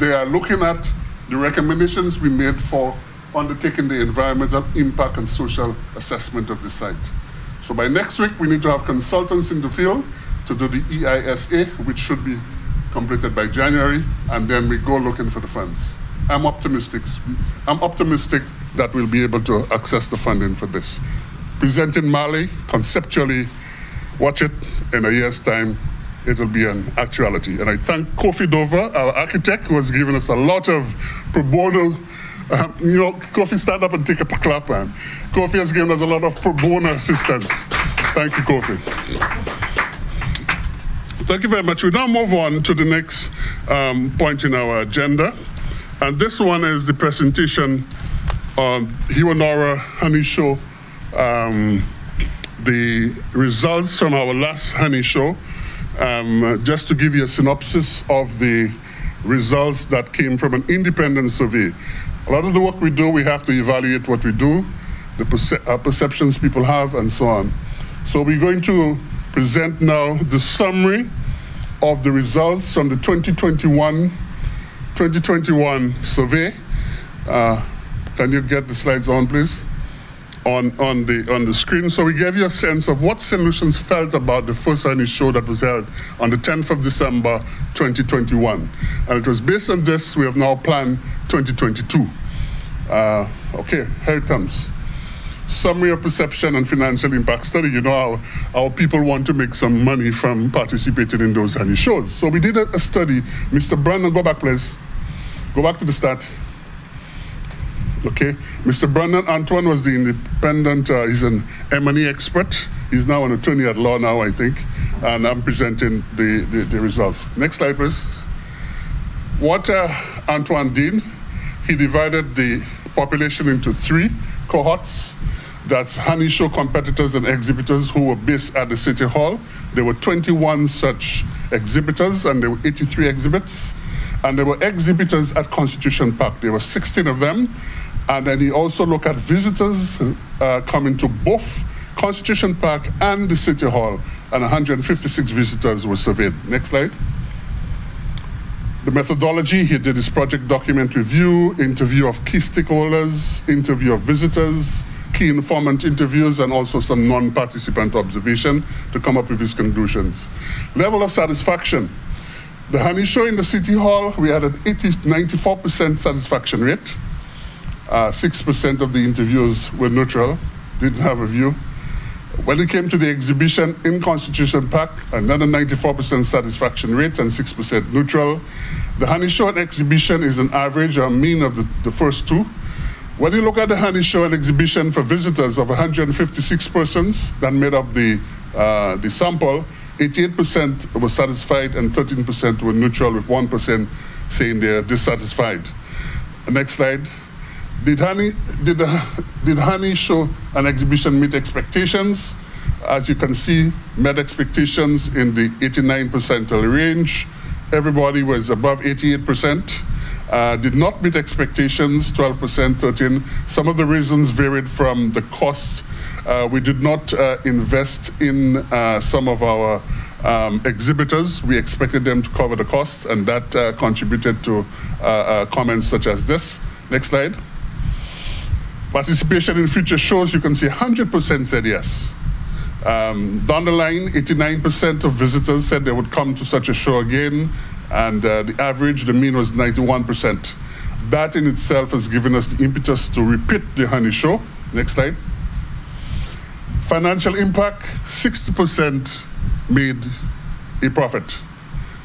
they are looking at the recommendations we made for undertaking the environmental impact and social assessment of the site. So by next week, we need to have consultants in the field to do the EISA, which should be completed by January, and then we go looking for the funds. I'm optimistic. I'm optimistic that we'll be able to access the funding for this. Presenting MALI conceptually, watch it in a year's time, it'll be an actuality. And I thank Kofi Dover, our architect, who has given us a lot of pro bono. Um, you know, Kofi, stand up and take a clap, man. Kofi has given us a lot of pro bono assistance. Thank you, Kofi. Thank you very much. We now move on to the next um, point in our agenda. And this one is the presentation on Hewanorra Honey Show um, the results from our last honey show. Um, just to give you a synopsis of the results that came from an independent survey. A lot of the work we do, we have to evaluate what we do, the perce- uh, perceptions people have, and so on. So we're going to present now the summary of the results from the 2021 2021 survey. Uh, can you get the slides on, please? On, on, the, on the screen. So we gave you a sense of what St. Lucians felt about the first annual show that was held on the 10th of December 2021. And it was based on this we have now planned 2022. Uh, okay, here it comes. Summary of perception and financial impact study. You know how our people want to make some money from participating in those annual shows. So we did a, a study. Mr. Brandon, go back, please. Go back to the start. Okay, Mr. Brandon Antoine was the independent. Uh, he's an M&E expert. He's now an attorney at law now, I think, and I'm presenting the, the, the results. Next slide, please. What uh, Antoine did, he divided the population into three cohorts. That's honey show competitors and exhibitors who were based at the City Hall. There were 21 such exhibitors, and there were 83 exhibits. And there were exhibitors at Constitution Park. There were 16 of them. And then he also looked at visitors uh, coming to both Constitution Park and the City Hall, and 156 visitors were surveyed. Next slide. The methodology, he did his project document review, interview of key stakeholders, interview of visitors, key informant interviews, and also some non-participant observation to come up with his conclusions. Level of satisfaction. The honey show in the City Hall, we had an 80, 94% satisfaction rate. Uh, 6% of the interviews were neutral, didn't have a view. When it came to the exhibition in Constitution Park, another 94% satisfaction rate and 6% neutral. The Honey Show exhibition is an average or mean of the, the first two. When you look at the Honey Show exhibition for visitors of 156 persons that made up the, uh, the sample, 88% were satisfied and 13% were neutral, with 1% saying they're dissatisfied. Next slide. Did Honey, did, did Honey show an exhibition meet expectations? As you can see, met expectations in the 89 percentile range. Everybody was above 88%. Uh, did not meet expectations, 12%, 13. Some of the reasons varied from the costs. Uh, we did not uh, invest in uh, some of our um, exhibitors. We expected them to cover the costs, and that uh, contributed to uh, comments such as this. Next slide. Participation in future shows, you can see 100% said yes. Um, down the line, 89% of visitors said they would come to such a show again, and uh, the average, the mean was 91%. That in itself has given us the impetus to repeat the honey show. Next slide. Financial impact 60% made a profit.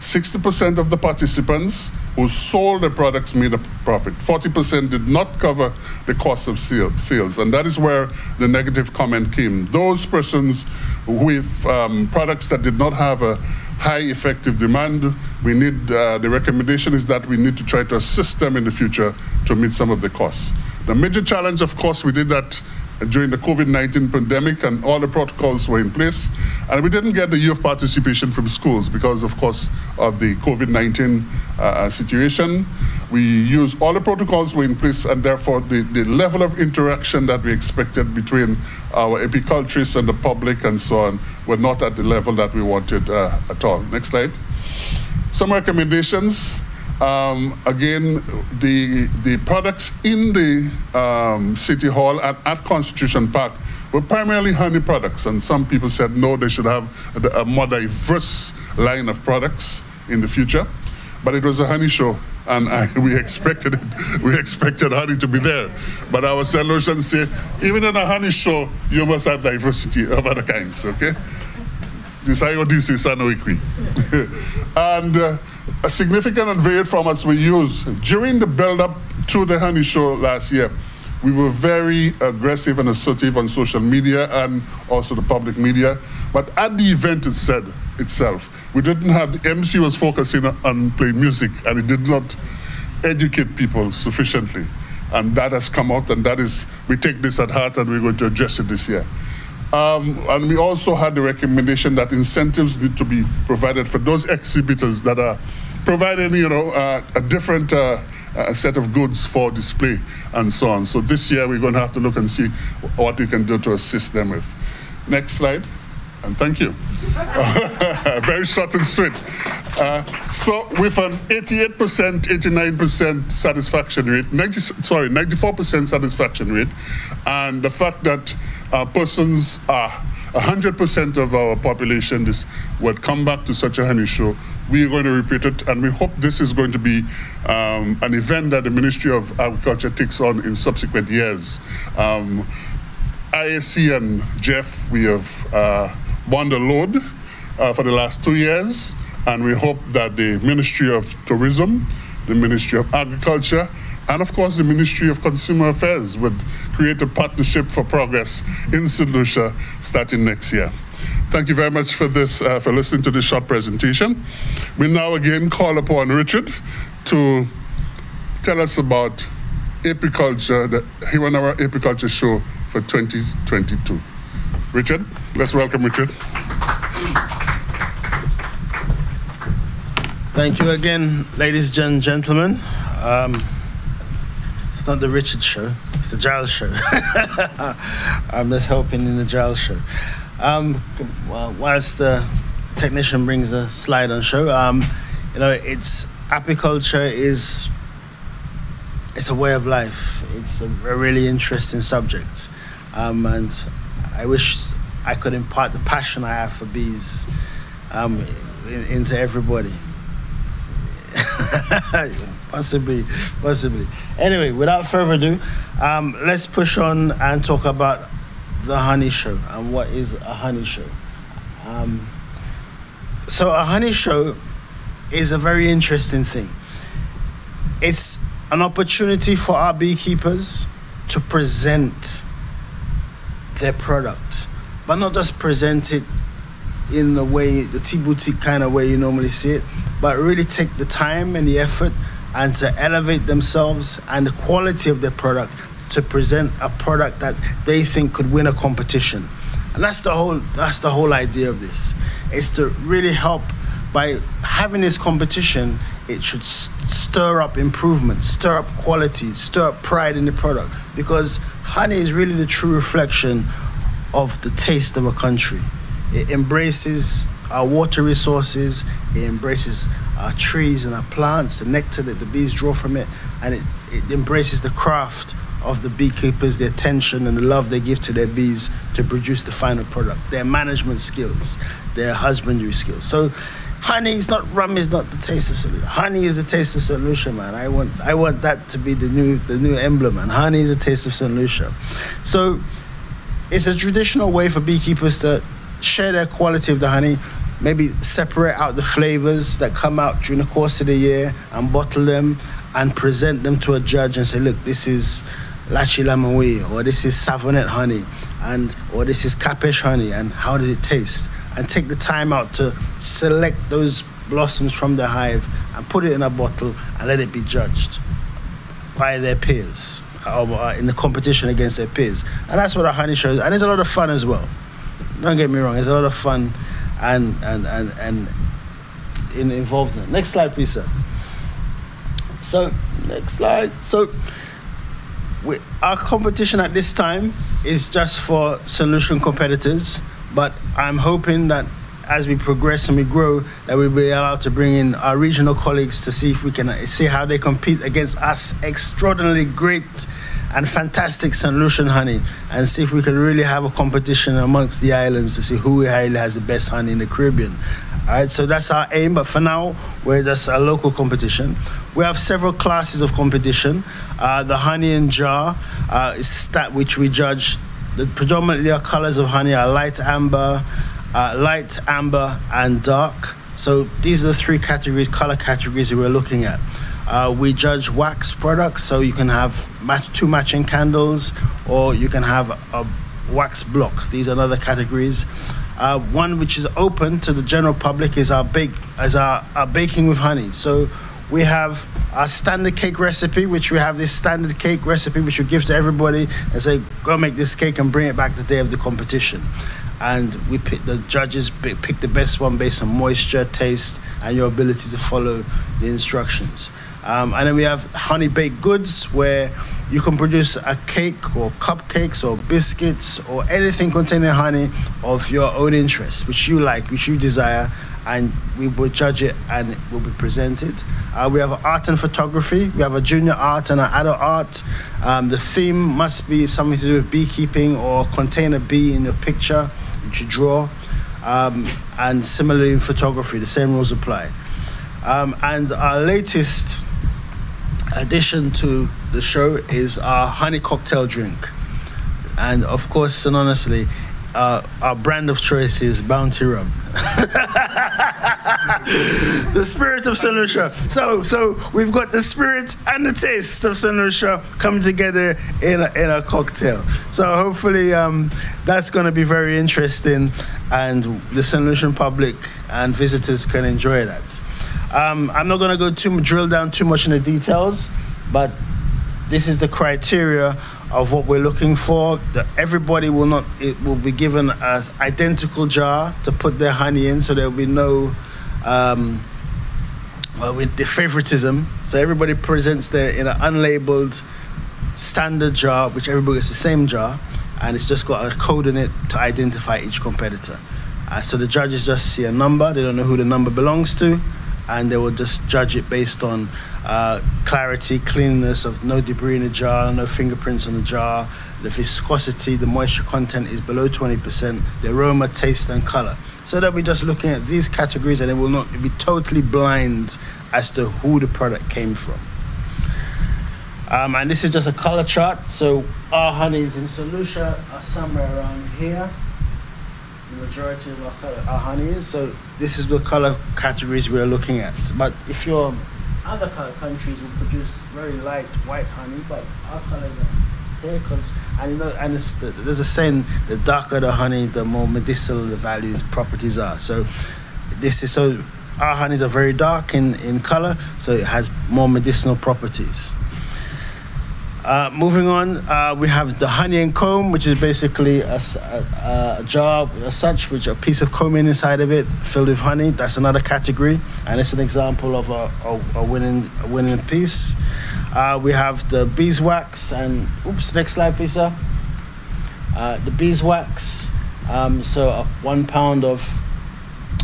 60% of the participants who sold the products made a profit. 40% did not cover the cost of sales. And that is where the negative comment came. Those persons with um, products that did not have a high effective demand, we need, uh, the recommendation is that we need to try to assist them in the future to meet some of the costs. The major challenge, of course, we did that during the COVID-19 pandemic and all the protocols were in place. And we didn't get the youth participation from schools because, of course, of the COVID-19 uh, situation. We used all the protocols were in place and therefore the, the level of interaction that we expected between our apiculturists and the public and so on were not at the level that we wanted uh, at all. Next slide. Some recommendations. Um, again, the, the products in the um, City Hall at, at Constitution Park were primarily honey products, and some people said no, they should have a, a more diverse line of products in the future. But it was a honey show, and I, we expected it. We expected honey to be there. But our solutions say, even in a honey show, you must have diversity of other kinds. Okay, this IODC Sanoikwi, and. Uh, a significant and varied formats were used. During the build-up to the Honey Show last year, we were very aggressive and assertive on social media and also the public media. But at the event itself, itself we didn't have, the MC was focusing on playing music and it did not educate people sufficiently. And that has come out and that is, we take this at heart and we're going to address it this year. Um, and we also had the recommendation that incentives need to be provided for those exhibitors that are providing, you know, uh, a different uh, uh, set of goods for display and so on. So this year we're going to have to look and see what we can do to assist them with. Next slide, and thank you. Very short and sweet. Uh, so with an 88%, 89% satisfaction rate, 90, sorry, 94% satisfaction rate, and the fact that persons are 100% of our population this would come back to such a honey show. We are going to repeat it, and we hope this is going to be um, an event that the Ministry of Agriculture takes on in subsequent years. Um, IAC and GEF, we have uh, borne the load uh, for the last two years, and we hope that the Ministry of Tourism, the Ministry of Agriculture, and of course the Ministry of Consumer Affairs would create a partnership for progress in St. Lucia starting next year. Thank you very much for this, uh, for listening to this short presentation. We now again call upon Richard to tell us about apiculture, the Hewanorra Apiculture Show for 2022. Richard, let's welcome Richard. Thank you again, ladies and gentlemen. Um, it's not the Richard show, it's the Giles show. I'm just helping in the Giles show. Um, well, whilst the technician brings a slide on show, um, you know, it's apiculture is it's a way of life. It's a, really interesting subject, um, and I wish I could impart the passion I have for bees um, into everybody. possibly, possibly. Anyway, without further ado, um, let's push on and talk about the honey show and what is a honey show. Um, so, a honey show is a very interesting thing. It's an opportunity for our beekeepers to present their product, but not just present it in the way, the tea boutique kind of way you normally see it, but really take the time and the effort and to elevate themselves and the quality of their product to present a product that they think could win a competition. And that's the whole that's the whole idea of this. Is to really help by having this competition, it should stir up improvement, stir up quality, stir up pride in the product because honey is really the true reflection of the taste of a country. It embraces our water resources, it embraces our trees and our plants, the nectar that the bees draw from it, and it, it embraces the craft of the beekeepers, the attention and the love they give to their bees to produce the final product, their management skills, their husbandry skills. So honey is not rum is not the taste of solution. Honey is the taste of St. Lucia, man. I want I want that to be the new the new emblem, man. Honey is the taste of St. Lucia. So it's a traditional way for beekeepers to share their quality of the honey, maybe separate out the flavors that come out during the course of the year and bottle them and present them to a judge and say, look, this is Lachi Lamawi or this is Savonette honey and or this is Kapesh honey and how does it taste? And take the time out to select those blossoms from the hive and put it in a bottle and let it be judged by their peers in the competition against their peers. And that's what a honey show is. And it's a lot of fun as well don't get me wrong, it's a lot of fun and and and and in involvement. Next slide, please, sir. So next slide. So we, our competition at this time is just for St. Lucian competitors, but I'm hoping that as we progress and we grow, that we'll be allowed to bring in our regional colleagues to see if we can see how they compete against us extraordinarily great and fantastic St. Lucian honey and see if we can really have a competition amongst the islands to see who really has the best honey in the Caribbean. All right, so that's our aim, but for now, we're just a local competition. We have several classes of competition. Uh, the honey in jar uh, is stat which we judge. The predominantly our colors of honey are light amber, uh, light amber, and dark. So these are the three categories, color categories that we're looking at. Uh, we judge wax products, so you can have match two matching candles, or you can have a wax block. These are another categories. Uh, one which is open to the general public is our bake, as our, our baking with honey. So we have our standard cake recipe, which we have this standard cake recipe, which we give to everybody and say, go make this cake and bring it back the day of the competition. And we pick the judges pick the best one based on moisture, taste, and your ability to follow the instructions. Um, and then we have honey baked goods where you can produce a cake or cupcakes or biscuits or anything containing honey of your own interest, which you like, which you desire, and we will judge it and it will be presented. Uh, we have art and photography. We have a junior art and an adult art. Um, the theme must be something to do with beekeeping or contain a bee in your picture, which you draw. Um, and similarly in photography, the same rules apply. Um, and our latest addition to the show is our honey cocktail drink. And of course, synonymously, uh, our brand of choice is Bounty Rum. the spirit of. Lucia. So, so we've got the spirit and the taste of. Lucia coming together in a, in a cocktail. So hopefully um, that's going to be very interesting and the St. Lucian public and visitors can enjoy that. Um, I'm not going to go too drill down too much in the details, but this is the criteria of what we're looking for. That everybody will not it will be given an identical jar to put their honey in, so there will be no um, well, with the favoritism. So everybody presents their in an unlabeled standard jar, which everybody gets the same jar, and it's just got a code in it to identify each competitor. Uh, so the judges just see a number; they don't know who the number belongs to and they will just judge it based on uh, clarity, cleanliness of no debris in the jar, no fingerprints on the jar, the viscosity, the moisture content is below 20%, the aroma, taste, and color. So that we're just looking at these categories and it will not be totally blind as to who the product came from. Um, and this is just a color chart. So our honeys in St. Lucia are somewhere around here majority of our, honey is. So this is the color categories we're looking at. But if your other countries will produce very light white honey, but our colors are here because and you know and the, there's a saying: the darker the honey, the more medicinal the values properties are. So this is so our honeys are very dark in in color, so it has more medicinal properties. Uh, moving on, uh, we have the honey and comb, which is basically a, a, a, jar as such, with a piece of comb inside of it, filled with honey. That's another category, and it's an example of a, a, a winning a winning piece. Uh, we have the beeswax, and oops, next slide, please, sir. Uh, the beeswax, um, so one pound of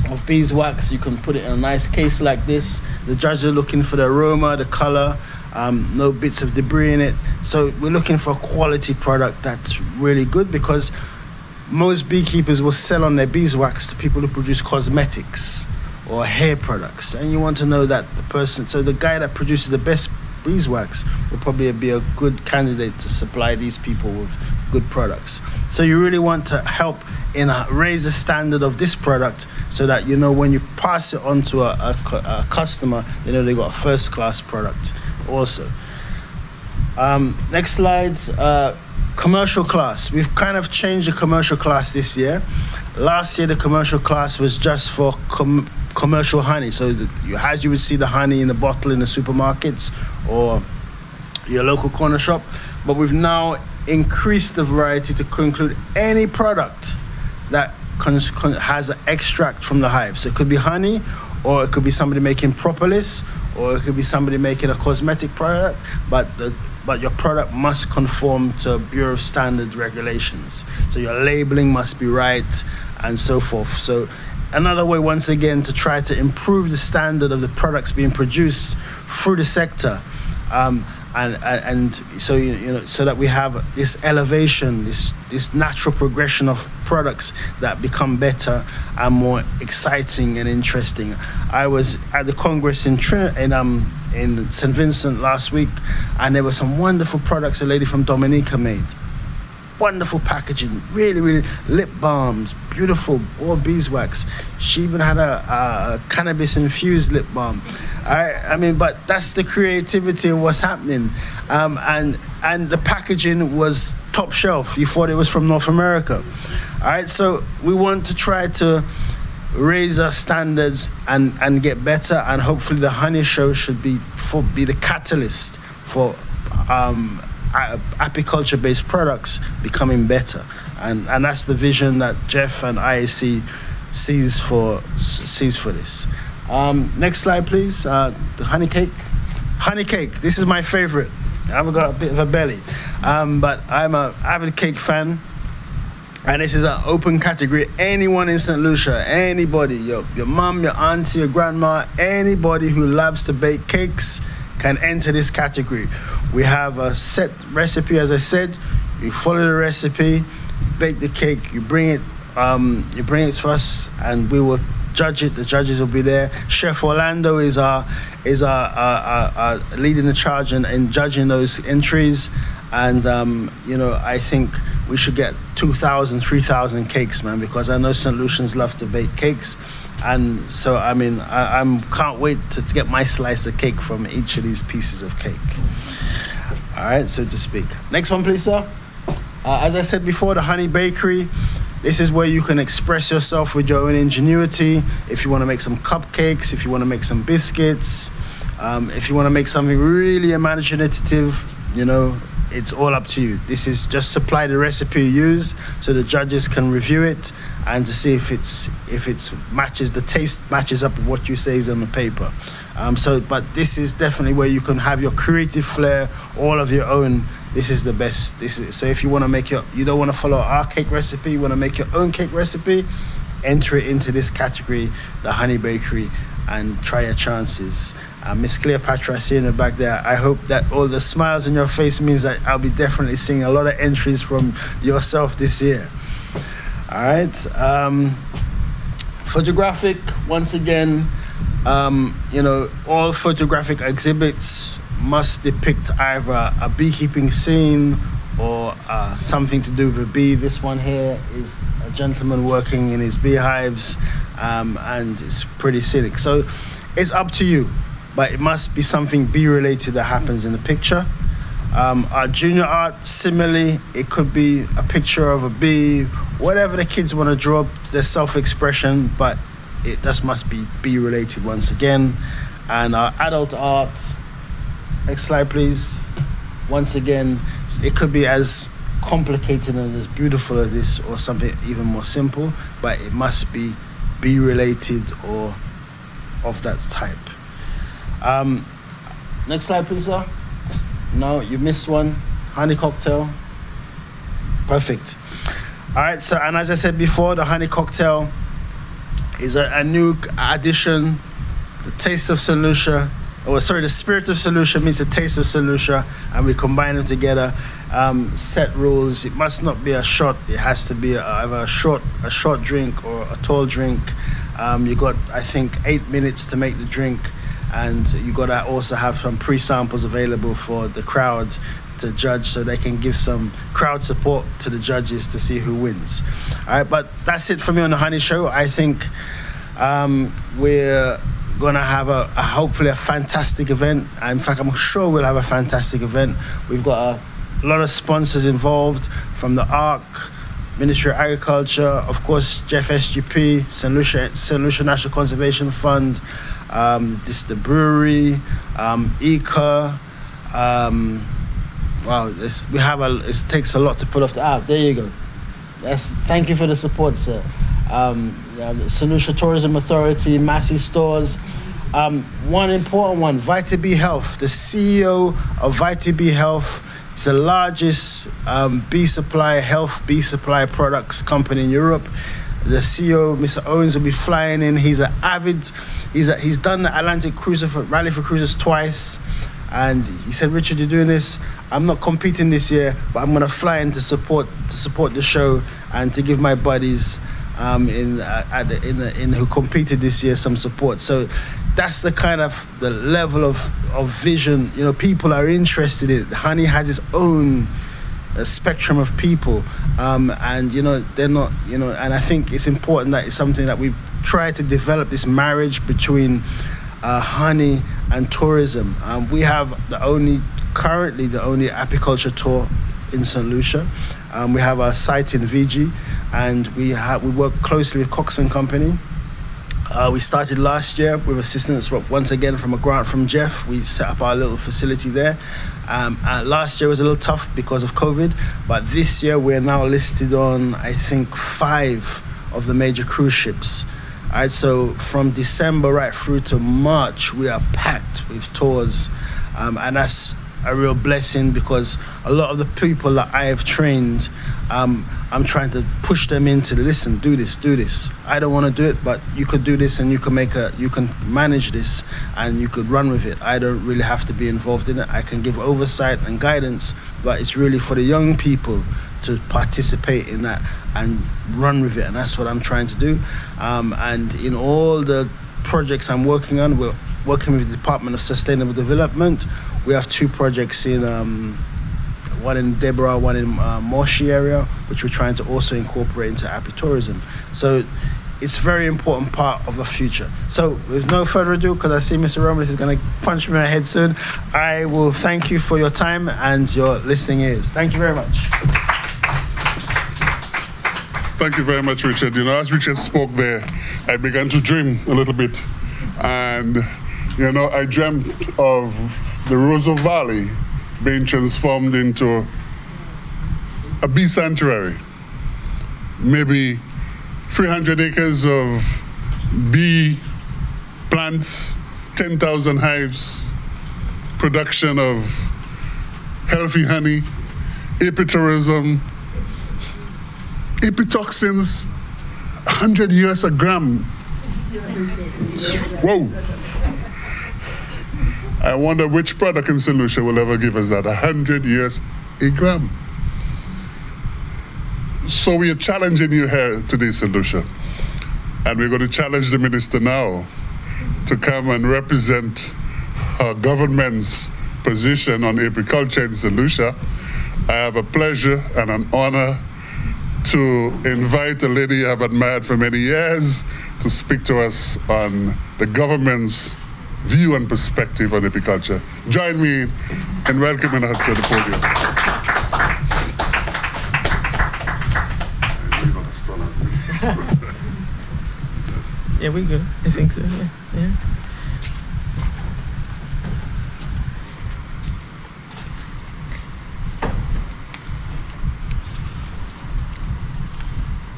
of beeswax, you can put it in a nice case like this. The judges are looking for the aroma, the color um, no bits of debris in it. So we're looking for a quality product that's really good because most beekeepers will sell on their beeswax to people who produce cosmetics or hair products, and you want to know that the person, so the guy that produces the best beeswax will probably be a good candidate to supply these people with good products. So you really want to help in a, raise the standard of this product so that you know when you pass it on to a, a, a customer, they know they got a first class product also. Um, next slide. Uh, commercial class. We've kind of changed the commercial class this year. Last year, the commercial class was just for com- commercial honey. So, the, as you would see the honey in the bottle in the supermarkets or your local corner shop, but we've now increased the variety to include any product that has an extract from the hive. So, it could be honey, or it could be somebody making propolis, or it could be somebody making a cosmetic product, but the but your product must conform to Bureau of Standard regulations. So your labeling must be right and so forth. So another way once again to try to improve the standard of the products being produced through the sector. Um, and, and, and so you know so that we have this elevation this this natural progression of products that become better and more exciting and interesting. I was at the congress in Trin- in um in st vincent last week and there were some wonderful products a lady from dominica made wonderful packaging, really, really lip balms, beautiful, all beeswax. She even had a, a cannabis infused lip balm. I, I mean, but that's the creativity of what's happening, um, and and the packaging was top shelf. You thought it was from North America. All right, so we want to try to raise our standards and, and get better. And hopefully, the honey show should be for be the catalyst for um, apiculture based products becoming better. And, and that's the vision that GEF and IAC sees for sees for this. Um, next slide, please. Uh, the honey cake. Honey cake. This is my favorite. I've got a bit of a belly, um, but I'm a avid cake fan. And this is an open category. Anyone in St. Lucia, anybody, your, your mom, your auntie, your grandma, anybody who loves to bake cakes can enter this category. We have a set recipe, as I said. You follow the recipe, bake the cake, you bring it, um, you bring it to us, and we will judge it. The judges will be there. Chef Orlando is our is our, our, our, our leading the charge in judging those entries. And um, you know, I think we should get 2,000, 3,000 cakes, man, because I know St. Lucians love to bake cakes. And so, I mean, I I'm, can't wait to, to get my slice of cake from each of these pieces of cake. All right, so to speak. Next one, please, sir. Uh, as I said before, the Honey Bakery. This is where you can express yourself with your own ingenuity. If you want to make some cupcakes, if you want to make some biscuits, um, if you want to make something really imaginative, you know, it's all up to you. This is just supply the recipe you use so the judges can review it and to see if it's if it's matches the taste matches up with what you say is on the paper. Um, so, but this is definitely where you can have your creative flair, all of your own. This is the best. This is so if you want to make your you don't want to follow our cake recipe, you want to make your own cake recipe, enter it into this category, the Honey Bakery, and try your chances. Uh, Miss Cleopatra, I see in the back there. I hope that all the smiles on your face means that I'll be definitely seeing a lot of entries from yourself this year. All right. Um, photographic, once again, um, you know, all photographic exhibits must depict either a beekeeping scene or uh, something to do with a bee. This one here is a gentleman working in his beehives, um, and it's pretty scenic. So it's up to you but it must be something bee related that happens in the picture. Um, our junior art, similarly, it could be a picture of a bee, whatever the kids want to draw, their self expression, but it just must be bee related once again. And our adult art, next slide, please. Once again, it could be as complicated and as beautiful as this, or something even more simple, but it must be be related or of that type. Um, next slide, please, sir. No, you missed one. Honey cocktail. Perfect. All right, so, and as I said before, the honey cocktail is a, a new addition. The taste of St. Lucia, oh, sorry, the spirit of St. Lucia means the taste of St. Lucia, and we combine them together. Um, set rules. It must not be a shot. It has to be a, either a short, a short drink or a tall drink. Um, you got, I think, eight minutes to make the drink and you got to also have some pre-samples available for the crowd to judge so they can give some crowd support to the judges to see who wins all right but that's it for me on the honey show i think um, we're gonna have a, a, hopefully a fantastic event in fact i'm sure we'll have a fantastic event we've got a lot of sponsors involved from the ARC Ministry of Agriculture, of course, GEF SGP, St. Lucia, St. Lucia National Conservation Fund, um, this the brewery, um, IICA. Um, wow, we have a. It takes a lot to put off the app. There you go. Yes, thank you for the support, sir. Um. Tourism Authority, Massy Stores. Um, one important one, VitaBee Health, the CEO of VitaBee Health. It's the largest um, bee supply, health bee supply products company in Europe the CEO, Mr. Owens, will be flying in. He's an avid, he's a, he's done the Atlantic Cruiser for Rally for Cruisers twice, and he said, Richard, you're doing this. I'm not competing this year, but I'm gonna fly in to support to support the show and to give my buddies um, in uh, the, in, the, in who competed this year some support. So that's the kind of the level of of vision. You know, people are interested in. Honey has its own a spectrum of people, um, and you know they're not you know, and I think it's important that it's something that we try to develop this marriage between uh, honey and tourism. Um, we have the only currently the only apiculture tour in St. Lucia. Um, we have our site in VG, and we have we work closely with Cox and Company Uh, we started last year with assistance from, once again from a grant from GEF. We set up our little facility there. Um, last year was a little tough because of COVID, but this year we're now listed on, I think, five of the major cruise ships. All right, so from December right through to March, we are packed with tours, um, and that's a real blessing because a lot of the people that I have trained, um, I'm trying to push them into listen, do this, do this. I don't want to do it, but you could do this and you can make a, you can manage this and you could run with it. I don't really have to be involved in it. I can give oversight and guidance, but it's really for the young people to participate in that and run with it, and that's what I'm trying to do. Um, and in all the projects I'm working on, we're working with the Department of Sustainable Development. We have two projects in um, one in Deborah, one in uh, Moshi area, which we're trying to also incorporate into apitourism. So it's a very important part of the future. So with no further ado, because I see Mr. Romulus is going to punch me in my head soon, I will thank you for your time and your listening ears. Thank you very much. Thank you very much, Richard. You know, as Richard spoke there, I began to dream a little bit. And, you know, I dreamt of the Roseau Valley being transformed into a bee sanctuary. Maybe 300 acres of bee plants, 10,000 hives, production of healthy honey, apitourism, apitoxins, 100 US a gram. Whoa. I wonder which product in St. Lucia will ever give us that 100 years, a gram. So we are challenging you here today, St. Lucia. And we're going to challenge the minister now to come and represent our government's position on agriculture in St. Lucia. I have a pleasure and an honor to invite a lady I've admired for many years to speak to us on the government's view and perspective on apiculture. Join me in welcoming her to the podium. Yeah, we good. I think so. Yeah. yeah.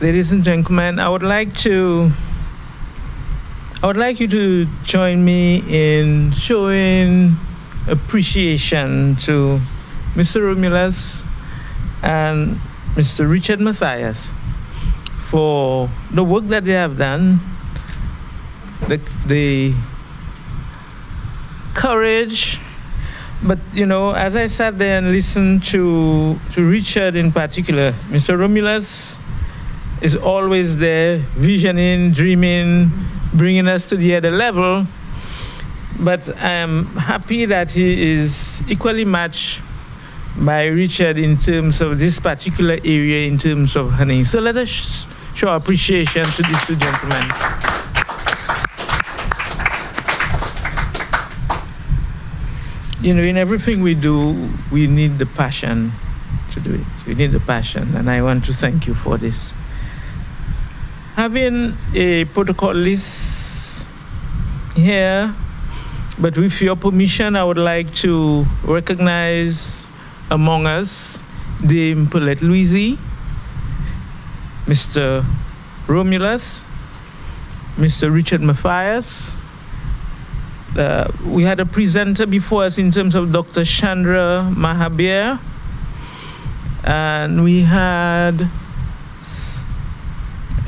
Ladies and gentlemen, I would like to I would like you to join me in showing appreciation to Mr. Romulus and Mr. Richard Matthias for the work that they have done, the, the courage. But you know, as I sat there and listened to to Richard in particular, Mr. Romulus is always there, visioning, dreaming, bringing us to the other level. But I'm happy that he is equally matched by Richard in terms of this particular area, in terms of honey. So let us show appreciation to these two gentlemen. You know, in everything we do, we need the passion to do it. We need the passion, and I want to thank you for this. Having a protocol list here, but with your permission, I would like to recognize among us Dame Pearlette Louisy, Mr. Romulus, Mr. Richard Matthias. Uh, we had a presenter before us in terms of Dr. Chandra Mahabir, and we had,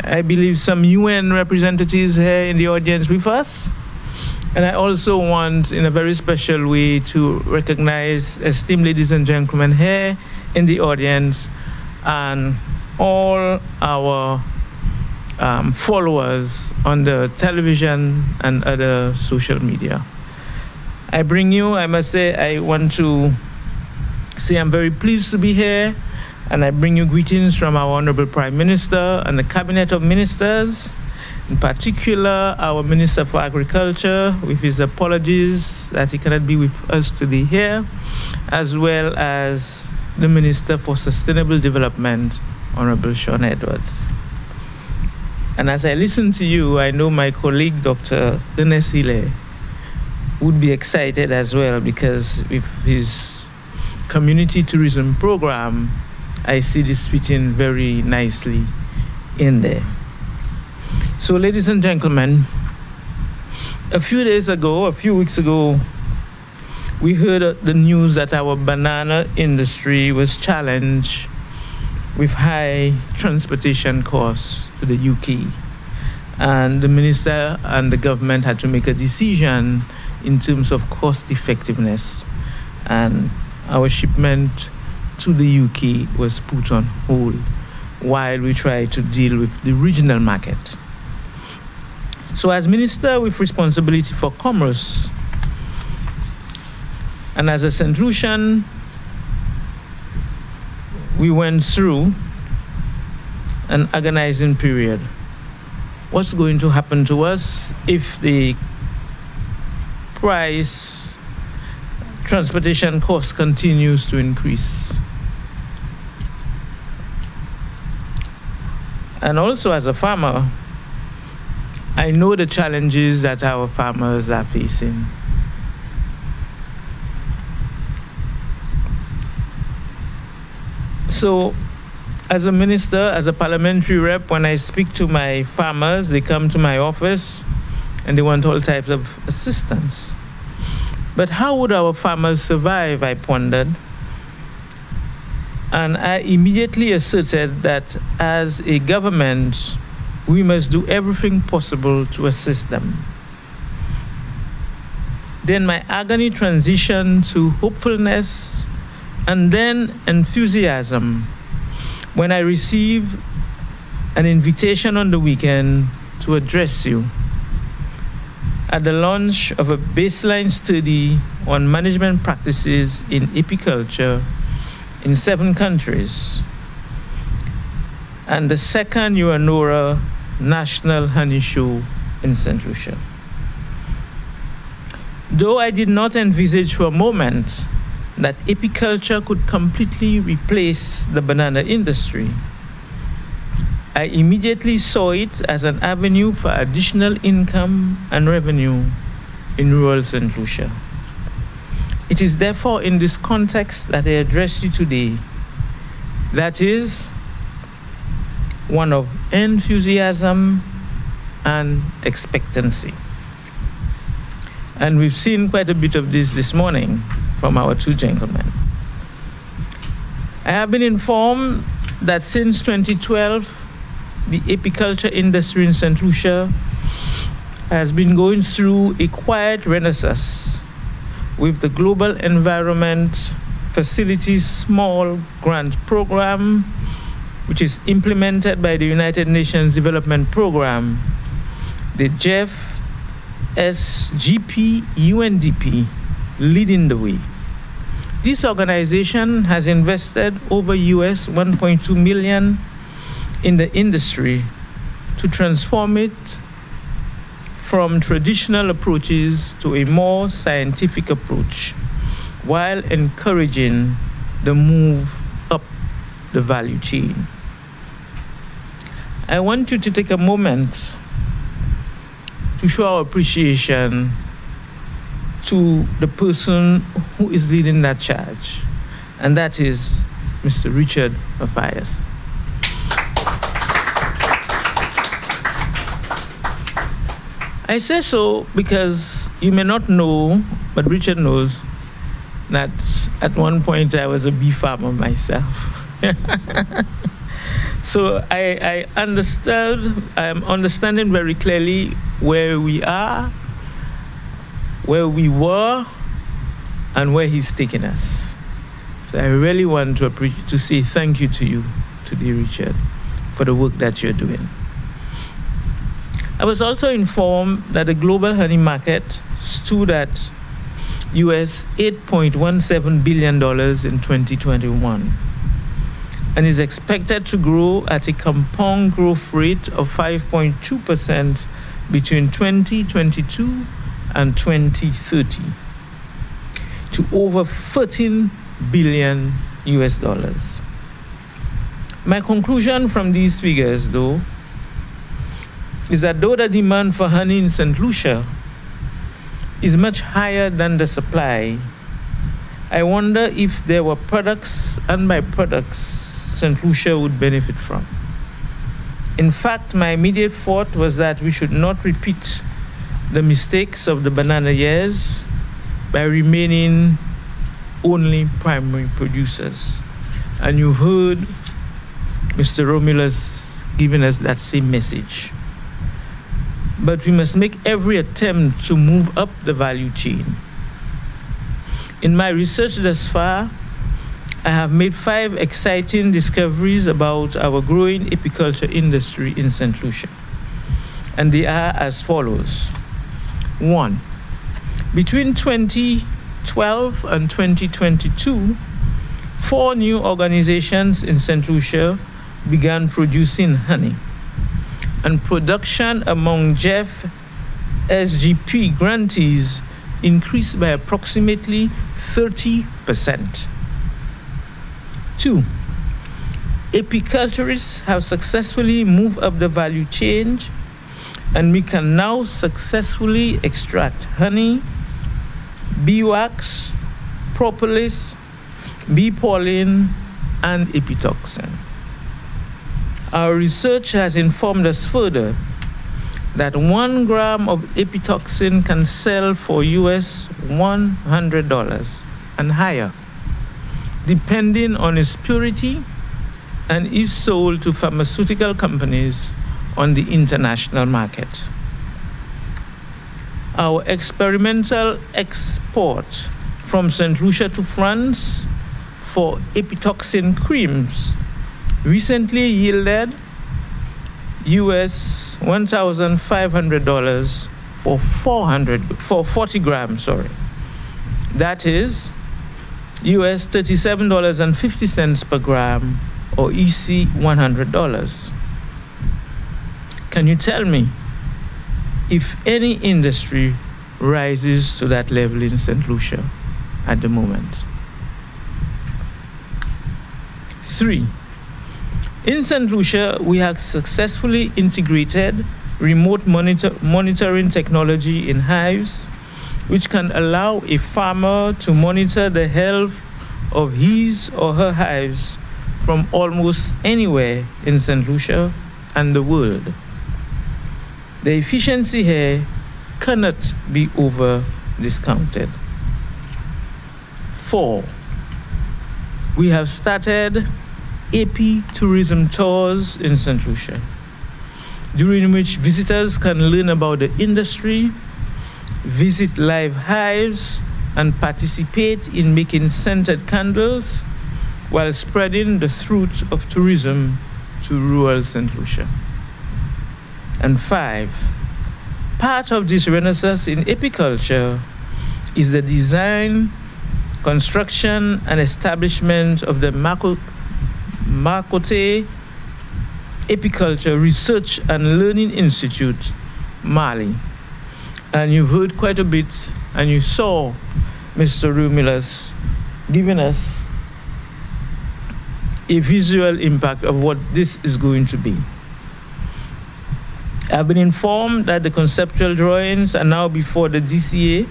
I believe, some UN representatives here in the audience with us. And I also want, in a very special way, to recognize esteemed ladies and gentlemen here in the audience and all our um, followers on the television and other social media. I bring you, I must say, I want to say I'm very pleased to be here, and I bring you greetings from our Honorable Prime Minister and the Cabinet of Ministers, in particular our Minister for Agriculture, with his apologies that he cannot be with us today here, as well as the Minister for Sustainable Development, Honorable Sean Edwards. And as I listen to you, I know my colleague, Dr. Ernest Hilaire, would be excited as well because with his community tourism program, I see this fitting very nicely in there. So, ladies and gentlemen, a few days ago, a few weeks ago, we heard uh, the news that our banana industry was challenged with high transportation costs to the UK. And the minister and the government had to make a decision in terms of cost effectiveness. And our shipment to the UK was put on hold while we try to deal with the regional market. So, as minister with responsibility for commerce, and as a St. Lucian, we went through an agonizing period. What's going to happen to us if the price transportation cost continues to increase? And also as a farmer, I know the challenges that our farmers are facing. So, as a minister, as a parliamentary rep, when I speak to my farmers, they come to my office and they want all types of assistance. But how would our farmers survive? I pondered. And I immediately asserted that as a government, we must do everything possible to assist them. Then my agony transitioned to hopefulness and then enthusiasm when I received an invitation on the weekend to address you at the launch of a baseline study on management practices in apiculture in seven countries and the second Hewanorra National Honey Show in St. Lucia. Though I did not envisage for a moment that apiculture could completely replace the banana industry, I immediately saw it as an avenue for additional income and revenue in rural St. Lucia. It is therefore in this context that I address you today. That is, one of enthusiasm and expectancy. And we've seen quite a bit of this this morning from our two gentlemen. I have been informed that since 2012, the apiculture industry in St. Lucia has been going through a quiet renaissance with the Global Environment Facilities Small Grant Program which is implemented by the United Nations Development Program, the GEF SGP UNDP leading the way. This organization has invested over US 1.2 million in the industry to transform it from traditional approaches to a more scientific approach while encouraging the move up the value chain. I want you to take a moment to show our appreciation to the person who is leading that charge, and that is Mr. Richard Matthias. I say so because you may not know, but Richard knows that at one point I was a bee farmer myself. so I, I understood, I'm understanding very clearly where we are, where we were, and where he's taking us. So I really want to, to say thank you to you today, Richard, for the work that you're doing. I was also informed that the global honey market stood at US $8.17 billion in 2021 and is expected to grow at a compound growth rate of 5.2% between 2022 and 2030 to over 13 billion US dollars. My conclusion from these figures, though, is that though the demand for honey in St. Lucia is much higher than the supply, I wonder if there were products and byproducts St. Lucia would benefit from. In fact, my immediate thought was that we should not repeat the mistakes of the banana years by remaining only primary producers. And you've heard Mr. Romulus giving us that same message. But we must make every attempt to move up the value chain. In my research thus far, I have made five exciting discoveries about our growing apiculture industry in St. Lucia. And they are as follows. One, between 2012 and 2022, four new organizations in St. Lucia began producing honey. And production among GEF SGP grantees increased by approximately 30%. Two, apiculturists have successfully moved up the value chain and we can now successfully extract honey, bee wax, propolis, bee pollen, and apitoxin. Our research has informed us further that one gram of apitoxin can sell for US $100 and higher, depending on its purity and if sold to pharmaceutical companies on the international market. Our experimental export from St. Lucia to France for apitoxin creams recently yielded US $1,500 for 400 for 40 grams, sorry. That is US $37.50 per gram or EC $100. Can you tell me if any industry rises to that level in St. Lucia at the moment? Three, in St. Lucia, we have successfully integrated remote monitor- monitoring technology in hives, which can allow a farmer to monitor the health of his or her hives from almost anywhere in St. Lucia and the world. The efficiency here cannot be over discounted. Four, we have started apitourism tours in St. Lucia, during which visitors can learn about the industry, visit live hives, and participate in making scented candles while spreading the fruits of tourism to rural St. Lucia. And five, part of this renaissance in apiculture is the design, construction, and establishment of the Mako- Mankote Apiculture Research and Learning Institute, Mali. And you've heard quite a bit, and you saw Mr. Romulus giving us a visual impact of what this is going to be. I've been informed that the conceptual drawings are now before the DCA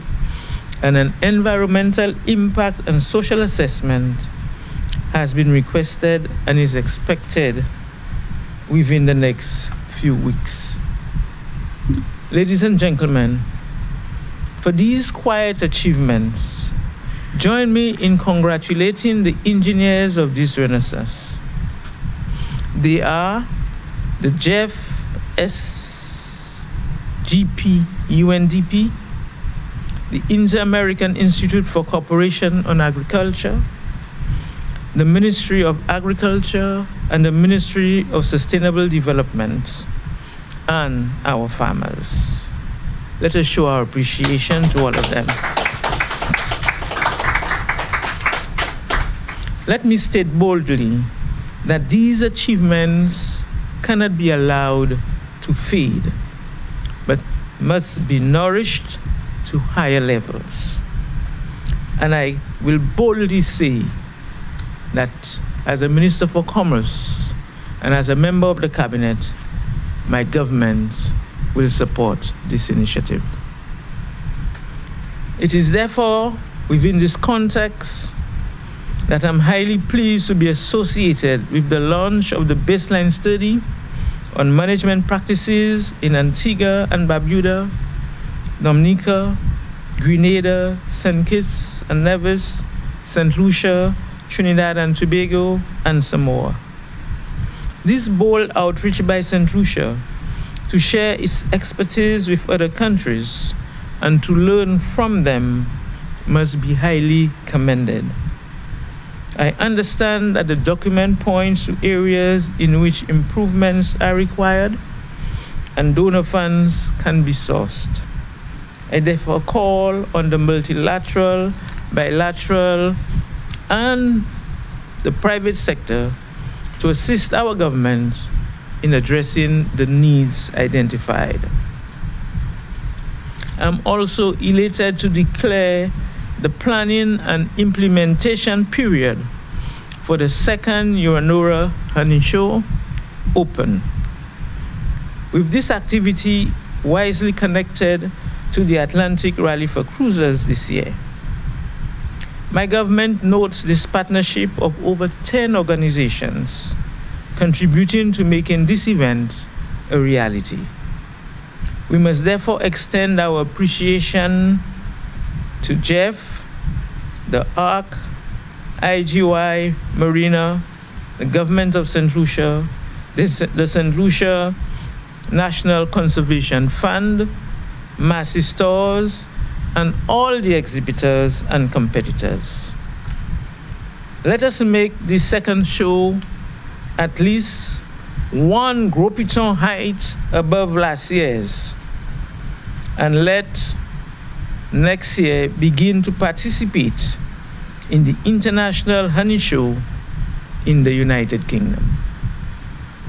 and an environmental impact and social assessment has been requested and is expected within the next few weeks. Ladies and gentlemen, for these quiet achievements, join me in congratulating the engineers of this renaissance. They are the GEF SGP UNDP, the Inter American Institute for Cooperation on Agriculture, the Ministry of Agriculture, and the Ministry of Sustainable Development, and our farmers. Let us show our appreciation to all of them. Let me state boldly that these achievements cannot be allowed to fade, but must be nourished to higher levels. And I will boldly say that as a Minister for Commerce and as a member of the Cabinet, my government will support this initiative. It is therefore within this context that I'm highly pleased to be associated with the launch of the baseline study on management practices in Antigua and Barbuda, Dominica, Grenada, St. Kitts and Nevis, St. Lucia, Trinidad and Tobago, and Samoa. This bold outreach by St. Lucia to share its expertise with other countries and to learn from them must be highly commended. I understand that the document points to areas in which improvements are required and donor funds can be sourced. I therefore call on the multilateral, bilateral, and the private sector to assist our government in addressing the needs identified. I'm also elated to declare the planning and implementation period for the second Hewanorra Honey Show open. With this activity wisely connected to the Atlantic Rally for Cruisers this year, my government notes this partnership of over 10 organizations contributing to making this event a reality. We must therefore extend our appreciation to GEF the ARC, IGY, Marina, the government of St. Lucia, the St. Lucia National Conservation Fund, Massy Stores, and all the exhibitors and competitors. Let us make the second show at least one Gros Piton height above last year's, and let next year begin to participate in the International Honey Show in the United Kingdom.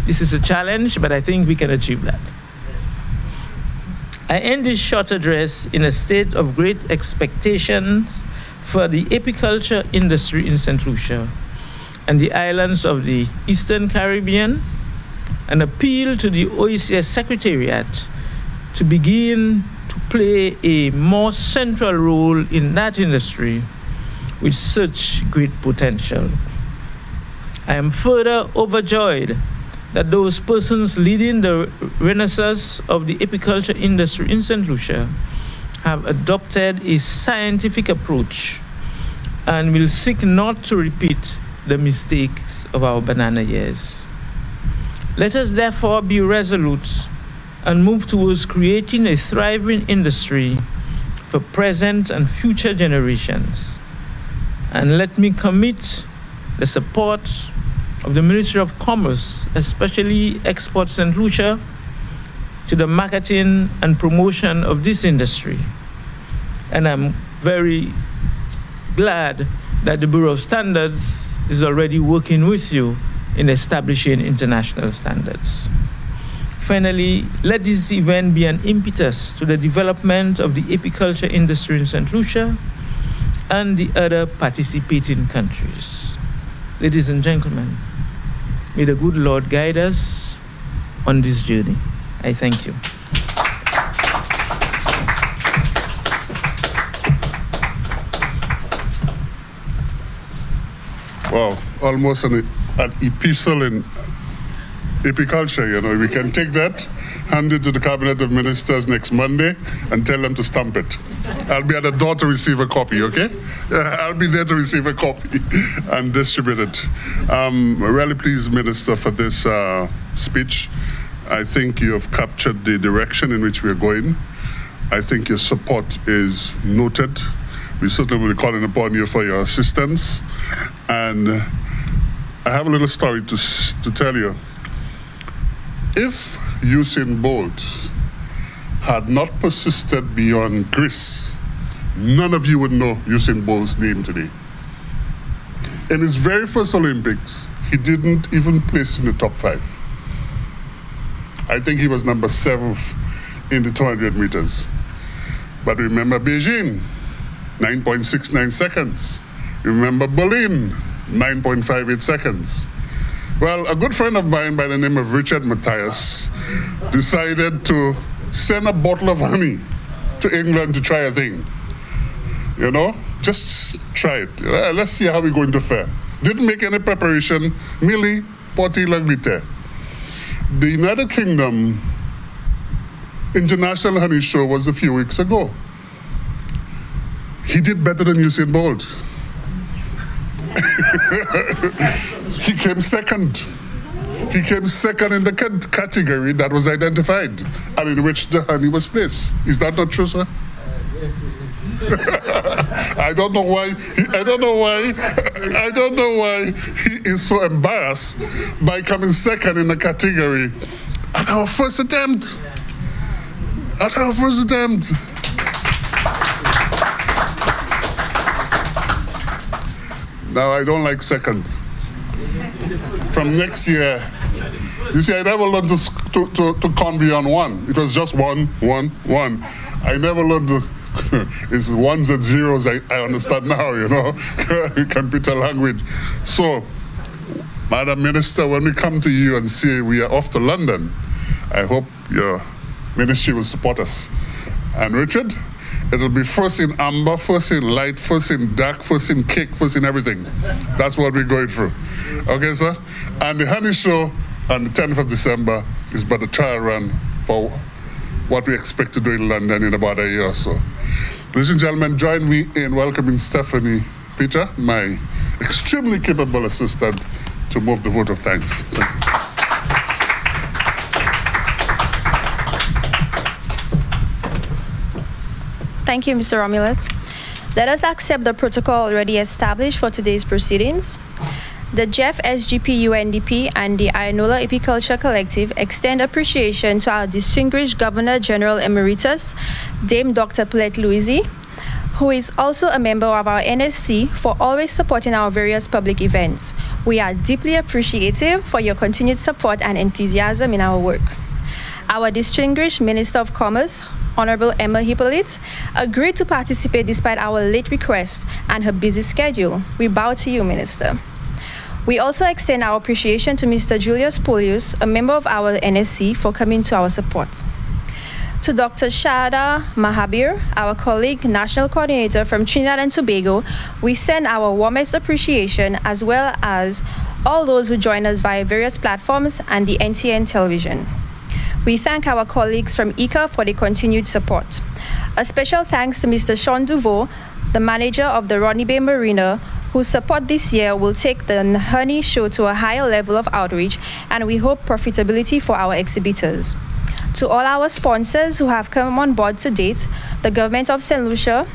This is a challenge, but I think we can achieve that. I end this short address in a state of great expectations for the apiculture industry in St. Lucia and the islands of the Eastern Caribbean, and appeal to the OECS Secretariat to begin to play a more central role in that industry with such great potential. I am further overjoyed that those persons leading the renaissance of the apiculture industry in St. Lucia have adopted a scientific approach and will seek not to repeat the mistakes of our banana years. Let us therefore be resolute and move towards creating a thriving industry for present and future generations and let me commit the support of the Ministry of Commerce, especially Export St. Lucia, to the marketing and promotion of this industry. And I'm very glad that the Bureau of Standards is already working with you in establishing international standards. Finally, let this event be an impetus to the development of the apiculture industry in St. Lucia and the other participating countries. Ladies and gentlemen, may the good Lord guide us on this journey. I thank you. Wow, almost an, an epistle in apiculture, you know. We can take that, hand it to the Cabinet of Ministers next Monday, and tell them to stamp it. I'll be at the door to receive a copy, okay? I'll be there to receive a copy and distribute it. Um, really pleased, Minister, for this uh, speech. I think you have captured the direction in which we're going. I think your support is noted. We certainly will be calling upon you for your assistance. And I have a little story to, to tell you. If Usain Bolt had not persisted beyond Greece, none of you would know Usain Bolt's name today. In his very first Olympics, he didn't even place in the top five. I think he was number seventh in the 200 meters. But remember Beijing, 9.69 seconds. Remember Berlin, 9.58 seconds. Well, a good friend of mine by the name of Richard Matthias decided to send a bottle of honey to England to try a thing. You know, just try it. Uh, let's see how we're going to fare. Didn't make any preparation, merely poti langlite. The United Kingdom International Honey Show was a few weeks ago. He did better than Usain Bolt. he came second. He came second in the category that was identified and in which the honey was placed. Is that not true, sir? I don't know why. He, I don't know why. I don't know why he is so embarrassed by coming second in the category at our first attempt. At our first attempt. Now I don't like second. From next year, you see, I never learned to, to, to, to count beyond one. It was just one, one, one. I never learned to it's ones and zeros I, I understand now, you know, computer language. So, Madam Minister, when we come to you and say we are off to London, I hope your ministry will support us. And Richard, it'll be first in amber, first in light, first in dark, first in cake, first in everything. That's what we're going through. Okay, sir? And the honey show on the 10th of December is but a trial run for what we expect to do in London in about a year or so. Ladies and gentlemen, join me in welcoming Stephanie Peter, my extremely capable assistant, to move the vote of thanks. Thank you, Mr. Romulus. Let us accept the protocol already established for today's proceedings. The GEF SGP UNDP and the Iyanola Apiculture Collective extend appreciation to our distinguished Governor General Emeritus, Dame Dr. Pearlette Louisy, who is also a member of our NSC for always supporting our various public events. We are deeply appreciative for your continued support and enthusiasm in our work. Our distinguished Minister of Commerce, Honorable Emma Hippolyte, agreed to participate despite our late request and her busy schedule. We bow to you, Minister. We also extend our appreciation to Mr. Julius Polius, a member of our NSC, for coming to our support. To Dr. Shada Mahabir, our colleague, national coordinator from Trinidad and Tobago, we send our warmest appreciation as well as all those who join us via various platforms and the NTN television. We thank our colleagues from IICA for the continued support. A special thanks to Mr. Sean Duveau, the manager of the Rodney Bay Marina, whose support this year will take the Honey Show to a higher level of outreach, and we hope profitability for our exhibitors. To all our sponsors who have come on board to date, the Government of St. Lucia,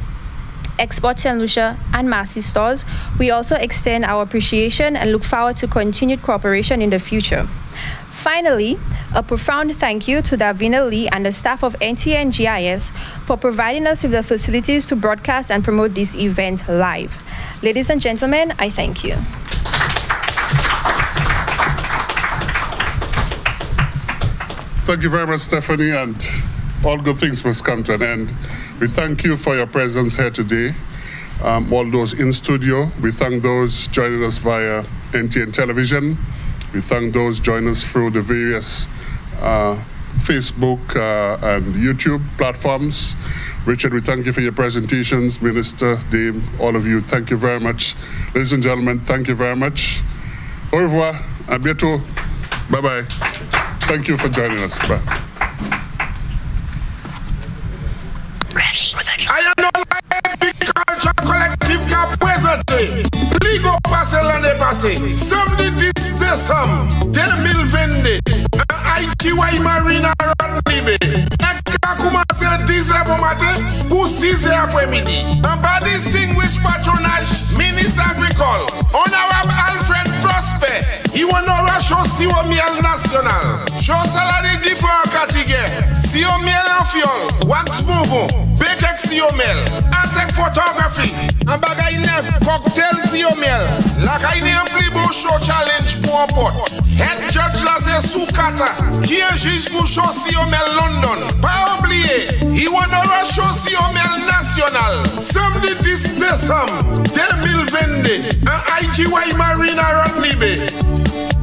Export St. Lucia, and Massy Stores, we also extend our appreciation and look forward to continued cooperation in the future. Finally, a profound thank you to Davina Lee and the staff of NTN GIS for providing us with the facilities to broadcast and promote this event live. Ladies and gentlemen, I thank you. Thank you very much, Stephanie, and all good things must come to an end. We thank you for your presence here today. Um, all those in studio, we thank those joining us via NTN television. We thank those joining us through the various uh, Facebook uh, and YouTube platforms. Richard, we thank you for your presentations. Minister, Dame, all of you, thank you very much. Ladies and gentlemen, thank you very much. Au revoir, à bientôt. Bye-bye. Thank you for joining us. Bye. Apiculture Collective qui a présenté Ligo passé l'année passée, samedi 10 décembre 2022, à Haïti Marina Rodney a commencé à 10 h bon matin pour 6 h après-midi. En bas distinguished patronage, ministre agricole, honorable Alfred Prosper, il honore show si au miel national. Show salari différents catégories, si au miel en fiole, wax Bekex si au miel, Atec photography, en bagay neuf, cocktail miel, la kayne en plus show challenge pour un. Head judge c'est Soukata, qui est juge show au miel London. Pas oublier, Hewanorra show oh, si au miel national. Samedi 10 décembre 2022, en IGY Marina Libre.